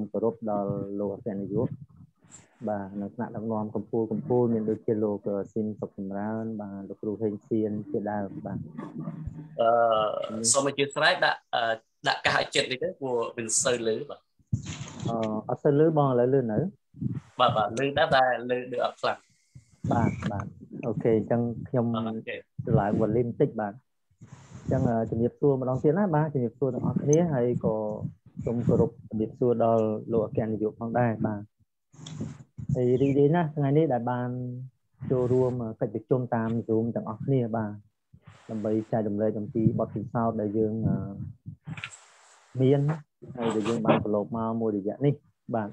សូមគោរពដល់លោកអគ្គនាយកបាទនៅថ្នាក់ដឹកនាំកម្ពុជាកម្ពុជាមានដូចជាលោកស៊ីនសុខចម្រើន បាទលោកគ្រូហេងសៀនជាដើមបាទអឺសូមអធិស្ឋានដាក់ដាក់កាសឲ្យចិត្តនេះទៅព្រោះមិនសូវលឺបាទអឺអត់សូវលឺបងឥឡូវលឺនៅបាទបាទលឺដែរតែលឺលឺអត់ខ្លាំងបាទបាទអូខេអញ្ចឹងខ្ញុំឡើង volume បន្តិចបាទអញ្ចឹងជំរាបសួរម្ដងទៀតណាបាទជំរាបសួរទាំងអស់គ្នាហើយក៏ សូមគោរពជំរាបសួរដល់លោកអគ្គនាយកផងដែរបាទហើយរីករាយណាស់ថ្ងៃនេះដែលបានចូលរួមកិច្ចប្រជុំតាម Zoom ទាំងអស់គ្នាបាទដើម្បីចែករំលែកអំពីបទពិសោធន៍ដែលយើងមានហើយដែលយើងបានប្រឡូកមកមួយរយៈនេះបាទ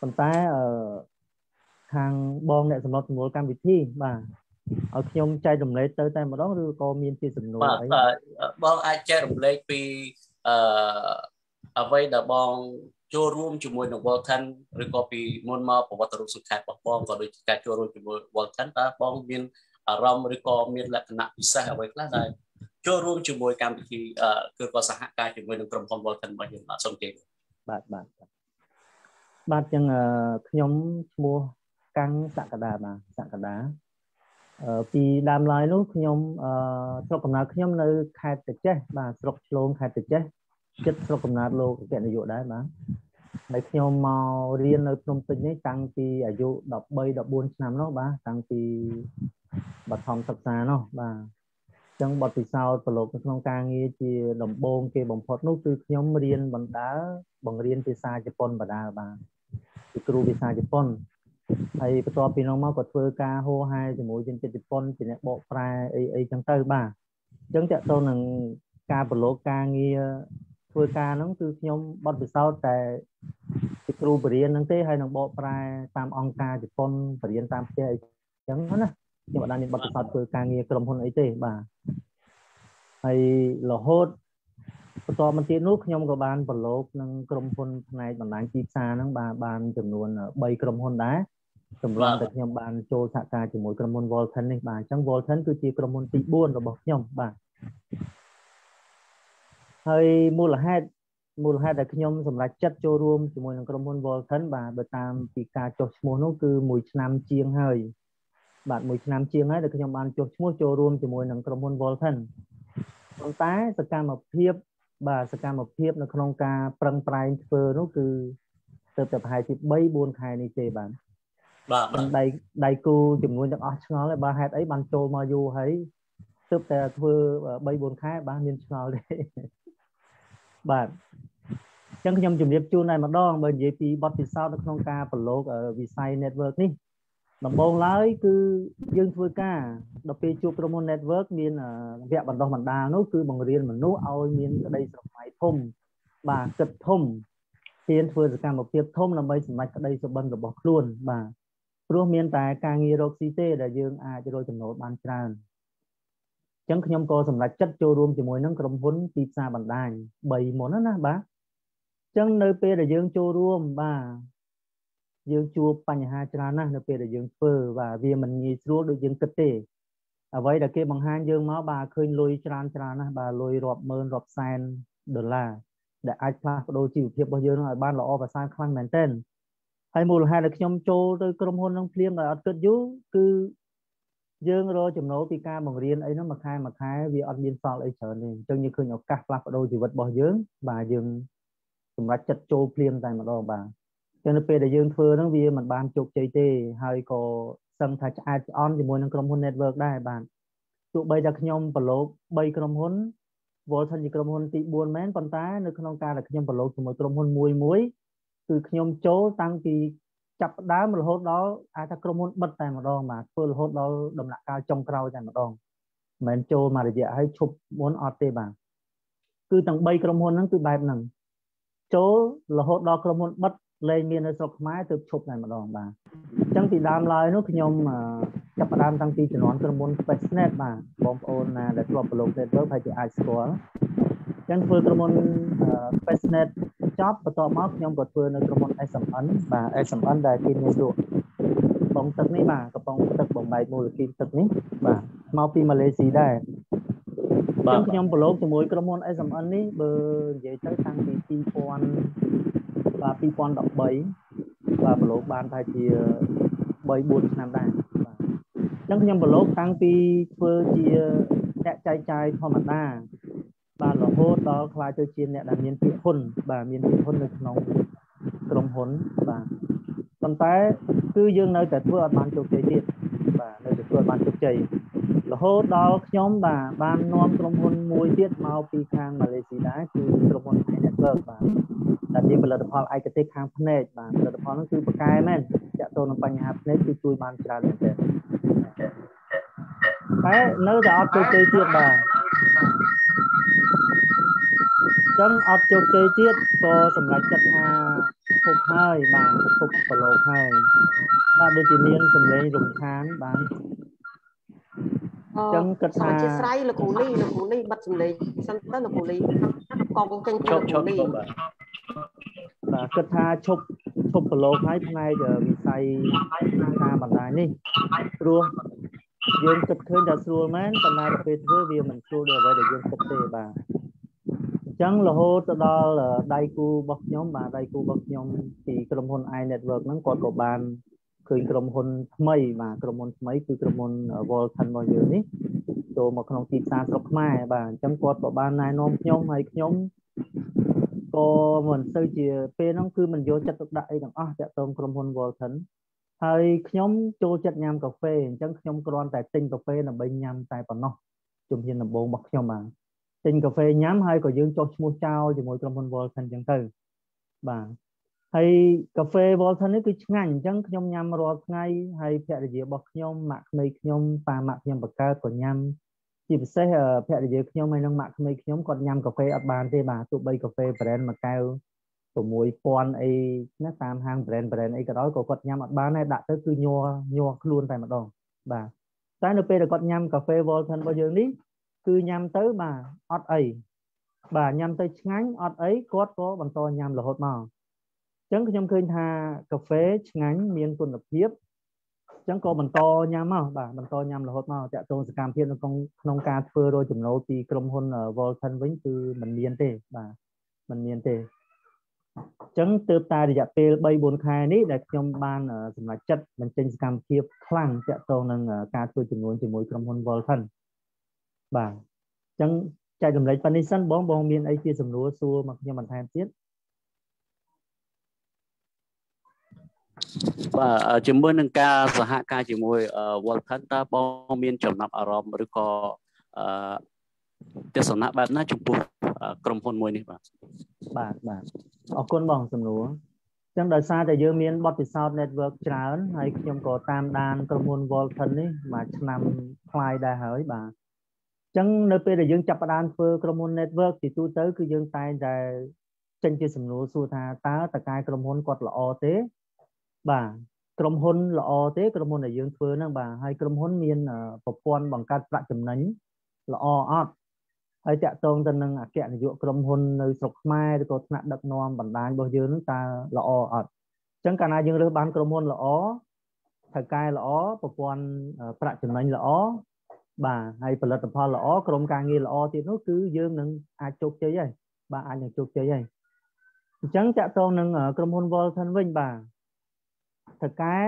ប៉ុន្តែអឺខាងបងអ្នកសម្របសម្រួលកម្មវិធីបាទឲ្យខ្ញុំចែករំលែកទៅតែម្ដងឬក៏មានជាសំណួរអីបងអាចចែករំលែកពីអឺ អ្វីដែលបងចូលរួមជាមួយនឹង Volcan ឬក៏ពីមុនមកប្រវត្តិរូបសង្ខេបរបស់បងក៏ដូចជាការចូលរួមជាមួយ Volcan តើបងមានអារម្មណ៍ឬក៏មានលក្ខណៈពិសេសអ្វីខ្លះដែលចូលរួមជាមួយកម្មវិធីគឺក៏សហការជាមួយនឹងក្រុមហ៊ុន Volcan របស់យើងបាទសូមជម្រាបបាទបាទបាទចឹងខ្ញុំឈ្មោះកាំងសក្តាបាទសក្តាពីដើមឡើយនោះខ្ញុំស្រុកកំណើតខ្ញុំនៅខេត្តតាចេះបាទស្រុកឆ្លងខេត្តតាចេះ ចិត្តស្រុកកំណើតលោកអគ្គនាយកដែរបាទហើយខ្ញុំមករៀននៅភ្នំពេញនេះតាំងពីអាយុ13 14ឆ្នាំនោះបាទតាំងពីបឋមសិក្សានោះបាទចឹងបទពិសោធន៍ប្រឡូកនៅក្នុងការងារជាដំបូងគេបំផុតនោះគឺខ្ញុំរៀនបណ្ដាបង្រៀនភាសាជប៉ុនបណ្ដាបាទជាគ្រូភាសាជប៉ុនហើយបន្ទាប់ពីនោះមកក៏ធ្វើការហោហែជាមួយជនជាតិជប៉ុនជាអ្នកបកប្រែអីអីចឹងទៅបាទអញ្ចឹងតើតើនឹងការប្រឡូកការងារ ធ្វើការហ្នឹងគឺខ្ញុំបត់ពិសោធន៍តែជាគ្រូបរិញ្ញាហ្នឹងទេហើយនឹងបកប្រែតាមអង្គការជប៉ុនបរិញ្ញាតាមផ្ទះអីចឹងណាខ្ញុំអត់បានមានបទពិសោធន៍ធ្វើការងារក្រុមហ៊ុនអីទេបាទហើយរហូតបន្តមកទៀតនោះខ្ញុំក៏បានប្រឡូកនឹងក្រុមហ៊ុនផ្នែកបណ្ដាញទីផ្សារហ្នឹងបានបានចំនួន3ក្រុមហ៊ុនដែរសម្រាប់តែខ្ញុំបានចូលសហការជាមួយក្រុមហ៊ុន Volten នេះបាទអញ្ចឹង Volten គឺជាក្រុមហ៊ុនទី4របស់ខ្ញុំបាទ ហើយមូលហេតុមូលហេតុដែលខ្ញុំសម្រេចចិត្តចូលរួមជាមួយនឹងក្រុមហ៊ុន Volten បាទបើតាមពីការចុះឈ្មោះនោះគឺមួយឆ្នាំជាងហើយបាទមួយឆ្នាំជាងហើយដែលខ្ញុំបានចុះឈ្មោះចូលរួមជាមួយនឹងក្រុមហ៊ុន Volten ប៉ុន្តែសកម្មភាពបាទសកម្មភាពនៅក្នុងការប្រឹងប្រែងធ្វើនោះគឺទៅតែប្រហែលជា3 4ខែនេះទេបាទបាទដៃដៃគូចំនួនទាំងអស់ឆ្ងល់ហើយបាទហេតុអីបានចូលមកយូរហើយទើបតែធ្វើ3 4ខែបាទមានឆ្ងល់ទេ បាទអញ្ចឹងខ្ញុំជម្រាបជូនតែម្ដងបើនិយាយពីបទពិសោធន៍នៅក្នុងការប្រឡូកវិស័យ network នេះដំបូងឡើយគឺយើងធ្វើការដល់ពេលជួបក្រុមហ៊ុន network មានវគ្គបណ្ដុះបណ្ដាលនោះគឺបង្រៀនមនុស្សឲ្យមានក្តីស្រមៃធំបាទគិតធំហ៊ានធ្វើសកម្មភាពធំដើម្បីសម្រេចក្តីសុបិនរបស់ខ្លួនបាទព្រោះមានតែការងាររកស៊ីទេដែលយើងអាចរកចំណូលបានច្រើនអញ្ចឹងខ្ញុំក៏សម្រេចចិត្តចូលរួមជាមួយនឹងក្រុមហ៊ុនទីផ្សារបណ្ដាញ3មុនណាបាទអញ្ចឹងនៅពេលដែលយើងចូលរួមបាទយើងជួបបញ្ហាច្រើនណាស់នៅពេលដែលយើងធ្វើបាទវាមិនងាយស្រួលដូចយើងគិតទេអ្វីដែលគេបង្ហាញយើងមកបាទឃើញលុយច្រើនច្រើនណាស់បាទលុយរាប់ម៉ឺនរាប់សែនដុល្លារដែលអាចផ្លាស់ប្ដូរជីវភាពរបស់យើងឲ្យបានល្អប្រសើរខ្លាំងមែនទែនហើយមូលហេតុដែលខ្ញុំចូលទៅក្រុមហ៊ុននឹងភ្លាមដោយអត់គិតយូរគឺ យើងរកចំណូលពីការបង្រៀនអីហ្នឹងមួយខែមួយខែវាអត់មានសល់អីច្រើនទេអញ្ចឹងយើងឃើញឱកាសផ្លាស់ប្ដូរជីវិតរបស់យើងបាទយើងសម្រាប់ចិត្តចូលភ្លាមតែម្ដងបាទចឹងនៅពេលដែលយើងធ្វើហ្នឹងវាមិនបានជោគជ័យទេហើយក៏សឹងថាឆ្អែតឆ្អន់ជាមួយនឹងក្រុមហ៊ុន network ដែរបាទទោះបីតែខ្ញុំប្រឡូក3ក្រុមហ៊ុន Volton ជាក្រុមហ៊ុនទី4មែនប៉ុន្តែនៅក្នុងការដែលខ្ញុំប្រឡូកជាមួយក្រុមហ៊ុនមួយមួយគឺខ្ញុំចូលតាំងពី ចាប់ផ្ដើមរហូតដល់អាចថាក្រុមហ៊ុនបិទតែម្ដងបាទធ្វើរហូតដល់ដំណាក់កាលចុងក្រោយតែម្ដងមិនមែនចូលមករយៈហើយឈប់មុនអត់ទេបាទគឺទាំង3ក្រុមហ៊ុនហ្នឹងគឺបែបហ្នឹងចូលរហូតដល់ក្រុមហ៊ុនបិទលែងមាននៅស្រុកខ្មែរទើបឈប់តែម្ដងបាទអញ្ចឹងពីដើមឡើយនោះខ្ញុំចាប់ផ្ដើមតាំងពីជំនាន់ក្រុមហ៊ុន Spacnet បាទបងប្អូនណាដែលធ្លាប់ប្រឡូក network ហើយជាអាចស្គាល់អញ្ចឹងធ្វើក្រុមហ៊ុន Spacnet ចប់បន្ទាប់មកខ្ញុំក៏ធ្វើនៅក្រុមហ៊ុន SMN បាទ SMN ដែលគេមានលក់កំប៉ុងទឹកនេះបាទកំប៉ុងទឹកបំបែកមូលគីទឹកនេះបាទមកពីម៉ាឡេស៊ីដែរបាទខ្ញុំប្រឡូកជាមួយក្រុមហ៊ុន SMN នេះបើនិយាយទៅតាំងពី2000បាទ2013បាទប្រឡូកបានថាជា3 4ឆ្នាំដែរបាទអញ្ចឹងខ្ញុំប្រឡូកតាំងពីធ្វើជាអ្នកចែកចាយធម្មតា បាទរហូតដល់ខ្លាចទៅជាអ្នកដែលមានភាគហ៊ុនបាទមានភាគហ៊ុននៅក្នុងក្រុមហ៊ុនបាទប៉ុន្តែគឺយើងនៅតែធ្វើអត់បានជោគជ័យទៀតបាទនៅតែធ្វើអត់បានជោគជ័យរហូតដល់ខ្ញុំបាទបាននាំក្រុមហ៊ុនមួយទៀតមកពីខាងម៉ាឡេស៊ីដែរគឺក្រុមហ៊ុន Network បាទដែលមានផលិតផលឯកទេសខាងភ្នែកបាទផលិតផលនោះគឺប្រកែមែនតាក់ទងនឹងបញ្ហាភ្នែកគឺជួយបានច្រើនមែនទែនតែនៅតែអត់ជោគជ័យទៀតបាទ ចឹងអត់ជោគជ័យទៀតក៏សម្រេចចិត្តថាឈប់ហើយបាទឈប់ប្រឡូកហើយបាទដូចជាមានសម្លេងរំខានបាទចឹងគិតថាអធិស្ឋានលោកគ្រូលីលោកគ្រូលីបិទសម្លេងសិនទៅលោកគ្រូលីកងចេញពីលោកគ្រូលីបាទគិតថាឈប់ឈប់ប្រឡូកហើយផ្នែកវិស័យការបណ្ដាញនេះព្រោះយើងគិតឃើញថាស្រួលមែនប៉ុន្តែពេលធ្វើវាមិនស្រួលដូចអ្វីដែលយើងគិតទេបាទ ចឹងរហូតទៅដល់ដៃគូរបស់ខ្ញុំបាទដៃគូរបស់ខ្ញុំពីក្រុមហ៊ុន i network ហ្នឹងគាត់ក៏បានឃើញក្រុមហ៊ុនថ្មីបាទក្រុមហ៊ុនថ្មីគឺក្រុមហ៊ុន Volcan របស់យើងនេះចូលមកក្នុងទីផ្សារស្រុកខ្មែរបាទអញ្ចឹងគាត់ក៏បានណែនាំខ្ញុំហើយខ្ញុំក៏មិនទៅជាពេលហ្នឹងគឺមិនយកចិត្តទុកដាក់អីទាំងអស់តាក់ទងក្រុមហ៊ុន Volcan ហើយខ្ញុំចូលចិត្តញ៉ាំកាហ្វេអញ្ចឹងខ្ញុំគ្រាន់តែទិញកាហ្វេដើម្បីញ៉ាំតែប៉ុណ្ណោះជំហានដំបូងរបស់ខ្ញុំបាទ ទិញកាហ្វេញ៉ាំហើយក៏យើងចុះឈ្មោះចោលជាមួយក្រុមហ៊ុន Volcan អញ្ចឹងទៅបាទហើយកាហ្វេ Volcan នេះគឺឆ្ងាញ់អញ្ចឹងខ្ញុំញ៉ាំរាល់ថ្ងៃហើយភរិយារបស់ខ្ញុំម៉ាក់ក្មេងខ្ញុំប៉ាម៉ាក់ខ្ញុំបកើតក៏ញ៉ាំជាពិសេសភរិយាខ្ញុំហើយនិងម៉ាក់ក្មេងខ្ញុំគាត់ញ៉ាំកាហ្វេអត់បានទេបាទទោះបីកាហ្វេ brand មួយកែវ6000អីណាតាមហាង brand brand អីក៏ដោយក៏គាត់ញ៉ាំអត់បានដែរដាក់ទៅគឺញ័រញ័រខ្លួនតែម្ដងបាទតែនៅពេលដែលគាត់ញ៉ាំកាហ្វេ Volcan របស់យើងនេះ គឺញ៉ាំទៅបាទអត់អីបាទញ៉ាំទៅឆ្ងាញ់អត់អីគាត់ក៏បន្តញ៉ាំរហូតមកអញ្ចឹងខ្ញុំឃើញថាកាហ្វេឆ្ងាញ់មានគុណភាពអញ្ចឹងក៏បន្តញ៉ាំមកបាទបន្តញ៉ាំរហូតមកតាក់ទងសកម្មភាពនៅក្នុងក្នុងការធ្វើរយចំណូលពីក្រុមហ៊ុន Volcan វិញគឺមិនមានទេបាទមិនមានទេអញ្ចឹងទើបតែរយៈពេល3 4ខែនេះដែលខ្ញុំបានសម្រេចចិត្តបញ្ចេញសកម្មភាពខ្លាំងតាក់ទងនឹងការធ្វើចំនួនជាមួយក្រុមហ៊ុន Volcan បាទអញ្ចឹងចែករំលែកប៉ុណ្្នេះសិនបងបងមានអីជាសំណួរសួរមកខ្ញុំបន្ថែមទៀតបាទជាមួយនឹងការសហការជាមួយ Volcan តើបងមានចំណាប់អារម្មណ៍ឬក៏អឺទស្សនៈបែបណាចំពោះក្រុមហ៊ុនមួយនេះបាទបាទបាទអរគុណបងសំណួរចឹងដោយសារតែយើងមានបទពិសោធន៍ network ច្រើនហើយខ្ញុំក៏តាមដានក្រុមហ៊ុន Volcan នេះមួយឆ្នាំខ្លាយដែរហើយបាទ ចឹងនៅពេលដែលយើងចាប់ផ្ដើមធ្វើក្រុមហ៊ុន network ជាទូទៅគឺយើងតែងតែចេញជាសំណួរសួរថាតើតកែក្រុមហ៊ុនគាត់ល្អទេបាទក្រុមហ៊ុនល្អទេក្រុមហ៊ុនដែលយើងធ្វើហ្នឹងបាទហើយក្រុមហ៊ុនមានប្រព័ន្ធបង្កើតប្រាក់ចំណេញល្អអត់ហើយតាក់ទងទៅនឹងអគ្គនាយកក្រុមហ៊ុននៅស្រុកខ្មែរឬក៏ថ្នាក់ដឹកនាំបណ្ដាញរបស់យើងនឹងតើល្អអត់អញ្ចឹងកាលណាយើងរើសបានក្រុមហ៊ុនល្អថៅកែល្អប្រព័ន្ធប្រាក់ចំណេញល្អ បាទហើយផលិតផលល្អក្រុមការងារល្អទៀតនោះគឺយើងនឹងអាចជោគជ័យហើយបាទអាចនឹងជោគជ័យហើយអញ្ចឹងតាក់ទងនឹងក្រុមហ៊ុន Volcan វិញបាទថៅកែ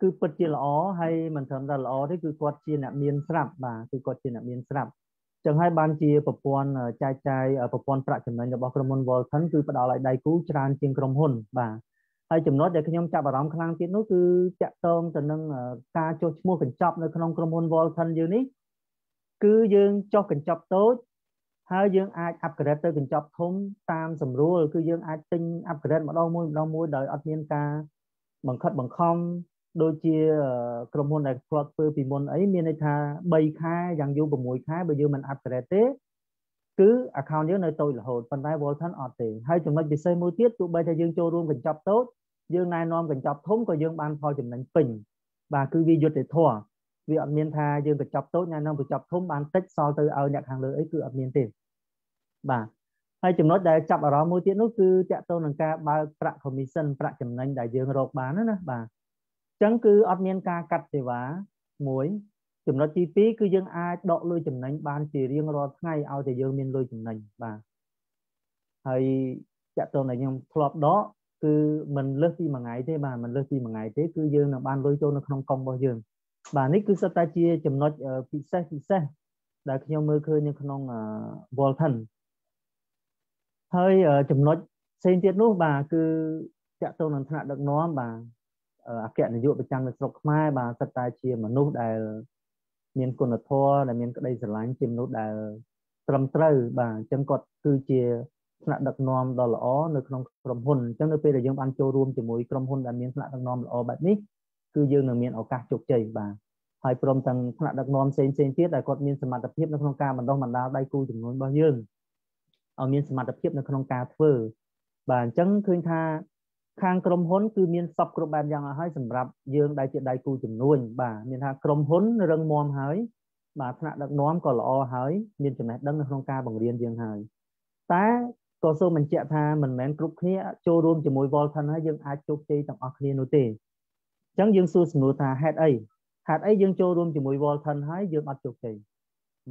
គឺពិតជាល្អហើយមិនត្រឹមតែល្អទេគឺគាត់ជាអ្នកមានស្រាប់បាទគឺគាត់ជាអ្នកមានស្រាប់ចឹងហើយបានជាប្រព័ន្ធចែកចាយប្រព័ន្ធប្រាក់ចំណេញរបស់ក្រុមហ៊ុន Volcan គឺផ្ដល់ឲ្យដៃគូច្រើនជាងក្រុមហ៊ុនបាទ ហើយចំណុចដែលខ្ញុំចាប់អារម្មណ៍ខ្លាំងទៀតនោះគឺតាក់ទងទៅនឹងការចុះឈ្មោះកញ្ចប់នៅក្នុងក្រុមហ៊ុន Volcan យើងនេះគឺយើងចុះកញ្ចប់តូចហើយយើងអាចអាប់ក្រេតទៅកញ្ចប់ធំតាមសម្រួលគឺយើងអាចទិញអាប់ក្រេតម្ដងមួយម្ដងមួយដោយអត់មានការបង្ខិតបង្ខំដូចជាក្រុមហ៊ុនដែលធ្លាប់ធ្វើពីមុនអីមានន័យថា3ខែយ៉ាងយូរ6ខែបើយើងមិន upgrade ទេគឺ account យើងនៅតូចរហូតប៉ុន្តែ Voltan អត់ទេហើយចំណុចពិសេសមួយទៀតទោះបីថាយើងចូលរួមកញ្ចប់តូច យើងណែនាំកញ្ចប់ធំក៏យើងបានផលចំណេញពេញបាទគឺវាយុត្តិធម៌វាអត់មានថាយើងកញ្ចប់តូចណែនាំកញ្ចប់ធំបានតិចសល់ទៅឲ្យអ្នកខាងលើអីគឺអត់មានទេបាទហើយចំណុចដែលចាប់អារម្មណ៍មួយទៀតនោះគឺតកតទៅនឹងការបើកប្រាក់ commission ប្រាក់ចំណេញដែលយើងរកបានណាបាទចឹងគឺអត់មានការកាត់សេវាមួយចំណុចទី2គឺយើងអាចដកលុយចំណេញបានជារៀងរាល់ថ្ងៃឲ្យតែយើងមានលុយចំណេញបាទហើយចាក់តងតែខ្ញុំធ្លាប់ដក គឺมันលើសពីមួយថ្ងៃទេបាទมันលើសពីមួយថ្ងៃទេគឺយើងនឹងបានលុយចូលនៅក្នុងកុំរបស់យើងបាទនេះគឺសិតតែជាចំណុចពិសេសពិសេសដែលខ្ញុំមើលឃើញនៅក្នុង Volton ហើយចំណុចផ្សេងទៀតនោះបាទគឺតកតងនឹងថ្នាក់ដឹកនាំបាទអគ្គនាយកប្រចាំនៅស្រុកខ្មែរបាទសិតតែជាមនុស្សដែលមានគុណធម៌ដែលមានក្តីស្រឡាញ់ជាមនុស្សដែលត្រឹមត្រូវបាទអញ្ចឹងគាត់គឺជា ថ្នាក់ដឹកនាំដ៏ល្អនៅក្នុងក្រុមហ៊ុនអញ្ចឹងនៅពេលដែលយើងបានចូលរួមជាមួយក្រុមហ៊ុនដែលមានថ្នាក់ដឹកនាំល្អបែបនេះគឺយើងនឹងមានឱកាសជោគជ័យបាទហើយព្រមទាំងថ្នាក់ដឹកនាំផ្សេងផ្សេងទៀតដែលគាត់មានសមត្ថភាពនៅក្នុងការបណ្ដុះបណ្ដាលដៃគូចំនួនរបស់យើងឲ្យមានសមត្ថភាពនៅក្នុងការធ្វើបាទអញ្ចឹងឃើញថាខាងក្រុមហ៊ុនគឺមានសពគ្រប់បែបយ៉ាងហើយសម្រាប់យើងដែលជាដៃគូចំនួនបាទមានថាក្រុមហ៊ុនរឹងមាំហើយបាទថ្នាក់ដឹកនាំក៏ល្អហើយមានចំណេះដឹងនៅក្នុងការបង្រៀនយើងហើយតែ ក៏សូមបញ្ជាក់ថាមិនមែនគ្រប់គ្នាចូលរួមជាមួយ Volton ហើយយើងអាចជោគជ័យទាំងអស់គ្នានោះទេអញ្ចឹងយើងសួរសំណួរថាហេតុអីហេតុអីយើងចូលរួមជាមួយ Volton ហើយយើងអត់ជោគជ័យ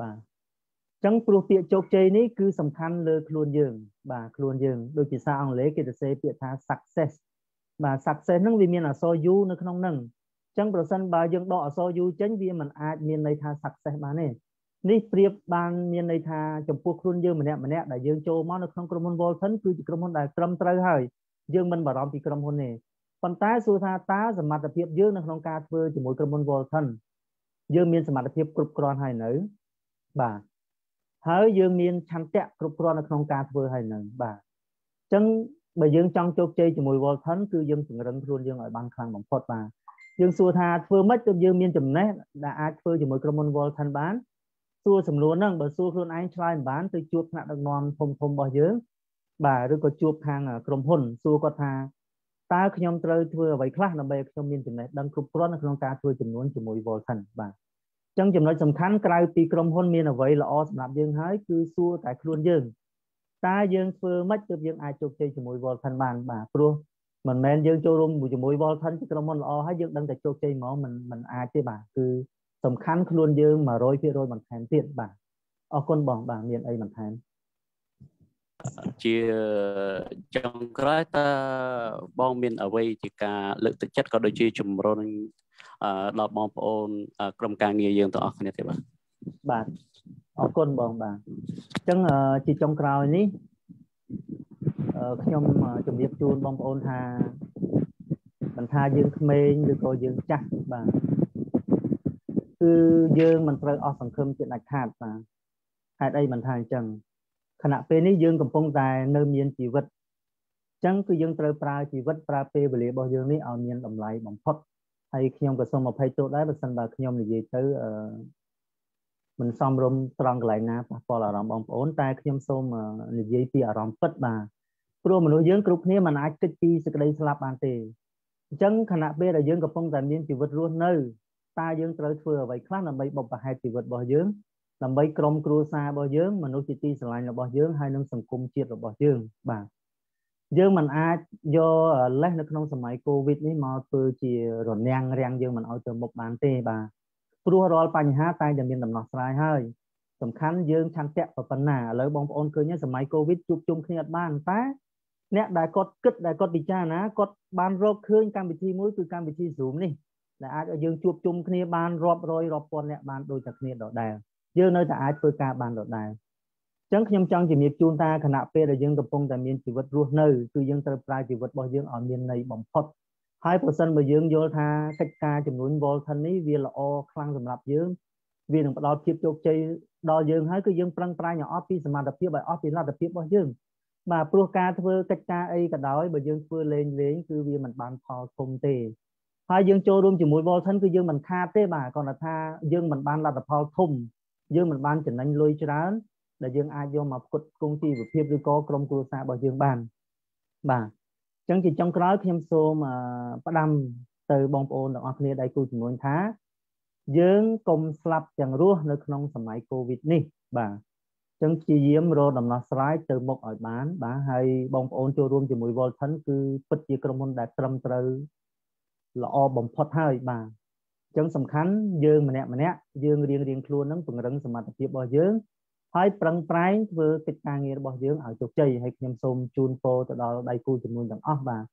បាទអញ្ចឹងព្រោះពាក្យជោគជ័យនេះគឺសំខាន់លើខ្លួនយើង បាទខ្លួនយើងដូចភាសាអង់គ្លេសគេទៅសេពាក្យថា success បាទ success ហ្នឹងវាមានអក្សរ U នៅក្នុងហ្នឹងអញ្ចឹងប្រសិនបើយើងដកអក្សរ U ចេញវាមិនអាចមានន័យថា success បានទេ នេះប្រៀបបានមានន័យថាចំពោះខ្លួនយើងម្នាក់ម្នាក់ដែលយើងចូលមកនៅក្នុងក្រុមហ៊ុន Volton គឺជាក្រុមហ៊ុនដែលត្រឹមត្រូវហើយយើងមិនបារម្ភពីក្រុមហ៊ុនទេប៉ុន្តែសួរថាតើសមត្ថភាពយើងនៅក្នុងការធ្វើជាមួយក្រុមហ៊ុន Volton យើងមានសមត្ថភាពគ្រប់គ្រាន់ហើយនៅបាទហើយយើងមានឆន្ទៈគ្រប់គ្រាន់នៅក្នុងការធ្វើហើយនឹងបាទអញ្ចឹងបើយើងចង់ជោគជ័យជាមួយ Volton គឺយើងពង្រឹងខ្លួនយើងឲ្យបានខ្លាំងបំផុតបាទយើងសួរថាធ្វើម៉េចទើបយើងមានចំណេះដែលអាចធ្វើជាមួយក្រុមហ៊ុន Volton បាន សួរសំណួរហ្នឹងបើសួរខ្លួនឯងឆ្លើយមិនបានទៅជួបថ្នាក់ដឹកនាំធំធំរបស់យើងបាទឬក៏ជួបខាងក្រុមហ៊ុនសួរគាត់ថាតើខ្ញុំត្រូវធ្វើអ្វីខ្លះដើម្បីឲ្យខ្ញុំមានចំណេះដឹងគ្រប់គ្រាន់នៅក្នុងការធ្វើចំនួនជាមួយ Volton បាទអញ្ចឹងចំណុចសំខាន់ក្រៅពីក្រុមហ៊ុនមានអ្វីល្អសម្រាប់យើងហើយគឺសួរតែខ្លួនយើងតើយើងធ្វើម៉េចទើបយើងអាចជោគជ័យជាមួយ Volton បានបាទព្រោះមិនមែនយើងចូលរួមជាមួយ Volton ជាក្រុមហ៊ុនល្អហើយយើងដឹងតែជោគជ័យហ្មងមិនមិនអាចទេបាទគឺ សំខាន់ខ្លួនយើង100%បន្ថែមទៀតបាទអរគុណបងបាទមានអីបន្ថែមជាចុងក្រោយតើបងមានអ្វីជាការលើកទឹកចិត្តក៏ដូចជាជំរុញដល់បងប្អូនក្រុមការងារយើងទាំងអស់គ្នាទេបាទបាទអរគុណបងបាទអញ្ចឹងជាចុងក្រោយនេះខ្ញុំជំរាបជូនបងប្អូនថាមិនថាយើងក្មេងឬក៏យើងចាស់បាទ គឺយើងមិនត្រូវអស់សង្ឃឹមជាដាច់ខាតបាទហេតុអីមិនថាអញ្ចឹងខណៈពេលនេះយើងកំពុងតែនៅមានជីវិតអញ្ចឹងគឺយើងត្រូវប្រើជីវិតប្រើពេលវេលារបស់យើងនេះឲ្យមានតម្លៃបំផុតហើយខ្ញុំក៏សូមអភ័យទោសដែរបើសិនបើខ្ញុំនិយាយទៅអឺមិនសមរម្យត្រង់កន្លែងណាប៉ះពាល់អារម្មណ៍បងប្អូនតែខ្ញុំសូមនិយាយពីអារម្មណ៍ពិតបាទព្រោះមនុស្សយើងគ្រប់គ្នាមិនអាចគិតពីសេចក្តីស្លាប់បានទេអញ្ចឹងខណៈពេលដែលយើងកំពុងតែមានជីវិតរស់នៅ តើយើងត្រូវធ្វើអ្វីខ្លះដើម្បីបំផាហេតុជីវិតរបស់យើងដើម្បីក្រុមគ្រួសាររបស់យើងមនុស្សជាទីស្រឡាញ់របស់យើងហើយនិងសង្គមជាតិរបស់យើងបាទយើងមិនអាចយកលេសនៅក្នុងសម័យកូវីដនេះមកធ្វើជារនាំងរាំងយើងមិនឲ្យទៅមុខបានទេបាទព្រោះរាល់បញ្ហាតែតែមានដំណោះស្រាយហើយសំខាន់យើងឆន្ទៈប៉ុណ្ណាឥឡូវបងប្អូនឃើញសម័យកូវីដជួបជុំគ្នាអត់បានតែអ្នកដែលគាត់គិតដែលគាត់ពិចារណាគាត់បានរកឃើញកម្មវិធីមួយគឺកម្មវិធី Zoom នេះ ដែលអាចឲ្យយើងជួបជុំគ្នាបានរាប់រយរាប់ពាន់អ្នកបានដូចតែគ្នាដដែលយើងនៅតែអាចធ្វើការបានដដែលអញ្ចឹងខ្ញុំចង់ជំរាបជូនថាគណៈពេលដែលយើងកំពុងតែមានជីវិតរស់នៅគឺយើងត្រូវប្រើជីវិតរបស់យើងឲ្យមានន័យបំផុតហើយប្រសិនបើយើងយល់ថាកិច្ចការចំនួន Volton នេះវាល្អខ្លាំងសម្រាប់យើងវានឹងផ្ដល់ភាពជោគជ័យដល់យើងហើយគឺយើងប្រឹងប្រែងឲ្យអស់ពីសមត្ថភាពឲ្យអស់ពីលទ្ធភាពរបស់យើងបាទព្រោះការធ្វើកិច្ចការអីក៏ដោយបើយើងធ្វើលេងលេងគឺវាមិនបានផលធំទេ ហើយយើងចូលរួមជាមួយ Volton គឺយើងមិនខាតទេបាទគ្រាន់តែថាយើងមិនបានលទ្ធផលធំយើងមិនបានចំណេញលុយច្រើនដែលយើងអាចយកមកផ្គត់ផ្គង់ជីវភាពឬក៏ក្រុមគ្រួសាររបស់យើងបានបាទអញ្ចឹងជាចុងក្រោយខ្ញុំសូមផ្ដាំទៅបងប្អូនទាំងអស់គ្នាដៃគូជំនួញថាយើងកុំស្លាប់ទាំងរស់នៅក្នុងសម័យកូវីដនេះបាទអញ្ចឹងព្យាយាមរកដំណោះស្រាយទៅមុខឲ្យបាន បាទហើយបងប្អូនចូលរួមជាមួយ Volton គឺពិតជាក្រុមហ៊ុនដែលត្រឹមត្រូវ ល្អបំផុតហើយបាទអញ្ចឹងសំខាន់យើងម្នាក់ម្នាក់យើងរៀងរៀងខ្លួននឹងពង្រឹងសមត្ថភាពរបស់យើងហើយប្រឹងប្រែងធ្វើកិច្ចការងាររបស់យើងឲ្យជោគជ័យហើយខ្ញុំសូមជូនពរទៅដល់ដៃគូចំនួនទាំងអស់បាទ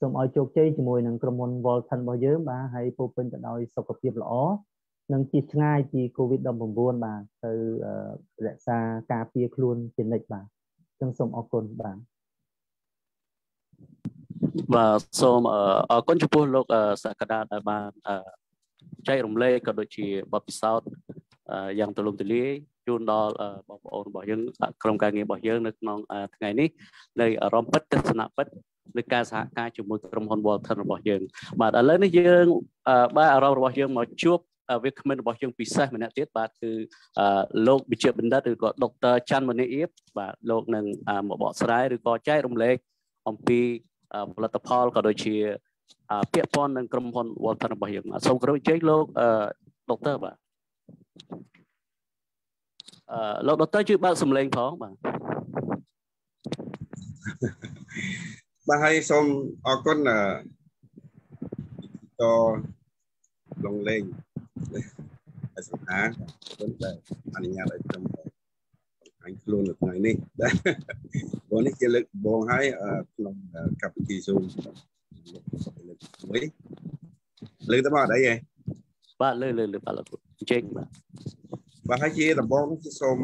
សូមឲ្យជោគជ័យជាមួយនឹងក្រុមហ៊ុន Volton របស់យើងបាទហើយពោពេញទៅដោយសុខភាពល្អនិងជៀសឆ្ងាយពី COVID-19 បាទទៅរក្សាការពារខ្លួនជានិច្ចបាទអញ្ចឹងសូមអរគុណបាទ បាទសូមអរគុណចំពោះលោកសក្តាដែលបានចែករំលែកក៏ដូចជាបទពិសោធន៍យ៉ាងទូលំទូលាយជូនដល់បងប្អូនរបស់យើងក្រុមការងាររបស់យើងនៅក្នុងថ្ងៃនេះនៃអារម្មណ៍ពិតទស្សនៈពិតនៃការសហការជាមួយក្រុមហ៊ុន Walton របស់យើងបាទឥឡូវនេះយើងបាទអារម្មណ៍របស់យើងមកជួបវាគ្មិនរបស់យើងពិសេសម្នាក់ទៀតបាទគឺលោកវិជ្ជបណ្ឌិតឬក៏ដុកទ័រច័ន្ទមនីអៀបបាទលោកនឹងមកបកស្រាយឬក៏ចែករំលែកអំពី ផលិតផលក៏ដូចជាពាក់ព័ន្ធនឹងក្រុមហ៊ុន Walton របស់យើងសូមគោរពអញ្ជើញលោកដុកទ័របាទអឺលោកដុកទ័រជួយបើកសំឡេងផងបាទបាទហើយសូមអរគុណអឺតលងលេងហើយសម្អាគុណដែលអនុញ្ញាតឲ្យខ្ញុំ បង្ហាញខ្លួននៅថ្ងៃនេះព្រោះនេះជាលើកដំបូងហើយក្នុងកម្មវិធី Zoom លើកមួយលើកទៅមកអីហ៎បាទលើលើលើបាទលោកចេញបាទបាទហើយជាដំបូងគឺសូម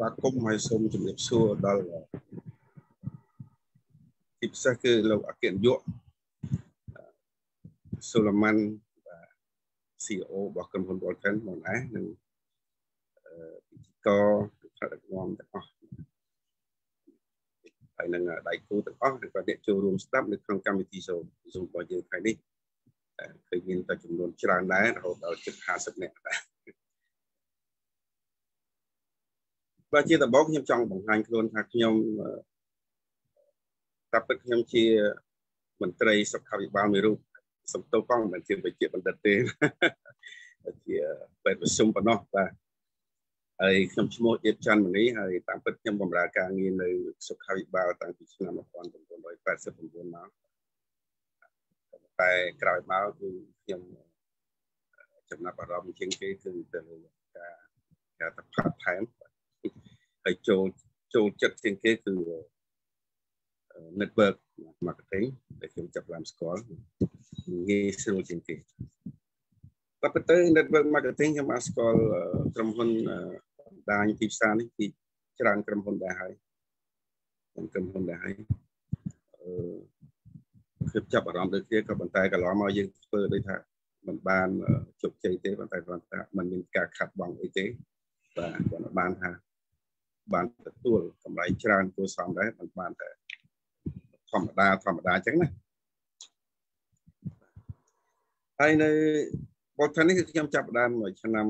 បាទគុំហើយសូមជំរាបសួរដល់ទីពិសេសគឺលោកអគ្គនាយកសូឡូម៉ាន់ CEO របស់ក្រុមហ៊ុន Volcan ម កដែរនិងពិធីករថ្នាក់ដឹកនាំទាំងអស់ហើយនឹងដៃគូទាំងអស់និងក៏អ្នកចូលរួមស្ដាប់នៅក្នុងកម្មវិធី Zoom Zoom របស់យើងថ្ងៃនេះឃើញមានតែចំនួនច្រើនដែររហូតដល់ជិត50នាក់ដែរបើជាដំបូងខ្ញុំចង់បង្ហាញខ្លួនថាខ្ញុំតាពិតខ្ញុំជាមន្ត្រីសុខាភិបាលមួយរូបសំទោផងមិនជាវិជ្ជាបណ្ឌិតទេជាពេទ្យវិសុំប៉ុណ្ណោះបាទ ហើយខ្ញុំឈ្មោះអៀបច័ន្ទមនីហើយតាមពិតខ្ញុំបម្រើការងារនៅសុខាភិបាលតាំងពីឆ្នាំ1989មកតែក្រោយមកគឺខ្ញុំចំណាប់អារម្មណ៍ជាងគេគឺទៅលើការការតផាត់ថែមហើយចូលចូលចិត្តជាងគេគឺ network marketing ដែលខ្ញុំចាប់ឡើងស្គាល់ងាយស្រួលជាងគេតែប៉ុន្តែ network marketing ខ្ញុំបានស្គាល់ក្រុមហ៊ុន ដាញទីផ្សារនេះពីច្រើនក្រុមហ៊ុនដែរហើយក្រុមហ៊ុនដែរហើយអឺខ្ញុំចាប់អារម្មណ៍ដូចគ្នាក៏ប៉ុន្តែកន្លងមកយើងធ្វើដូចថាมันបានជោគជ័យទេប៉ុន្តែគ្រាន់តែมันមានការខាត់បងអីទេបាទគាត់បានថាបានទទួលកម្រៃច្រើនគួរសមដែរมันបានតែធម្មតាធម្មតាអញ្ចឹងណាហើយនៅបទនេះគឺខ្ញុំចាប់ផ្ដើមឆ្នាំ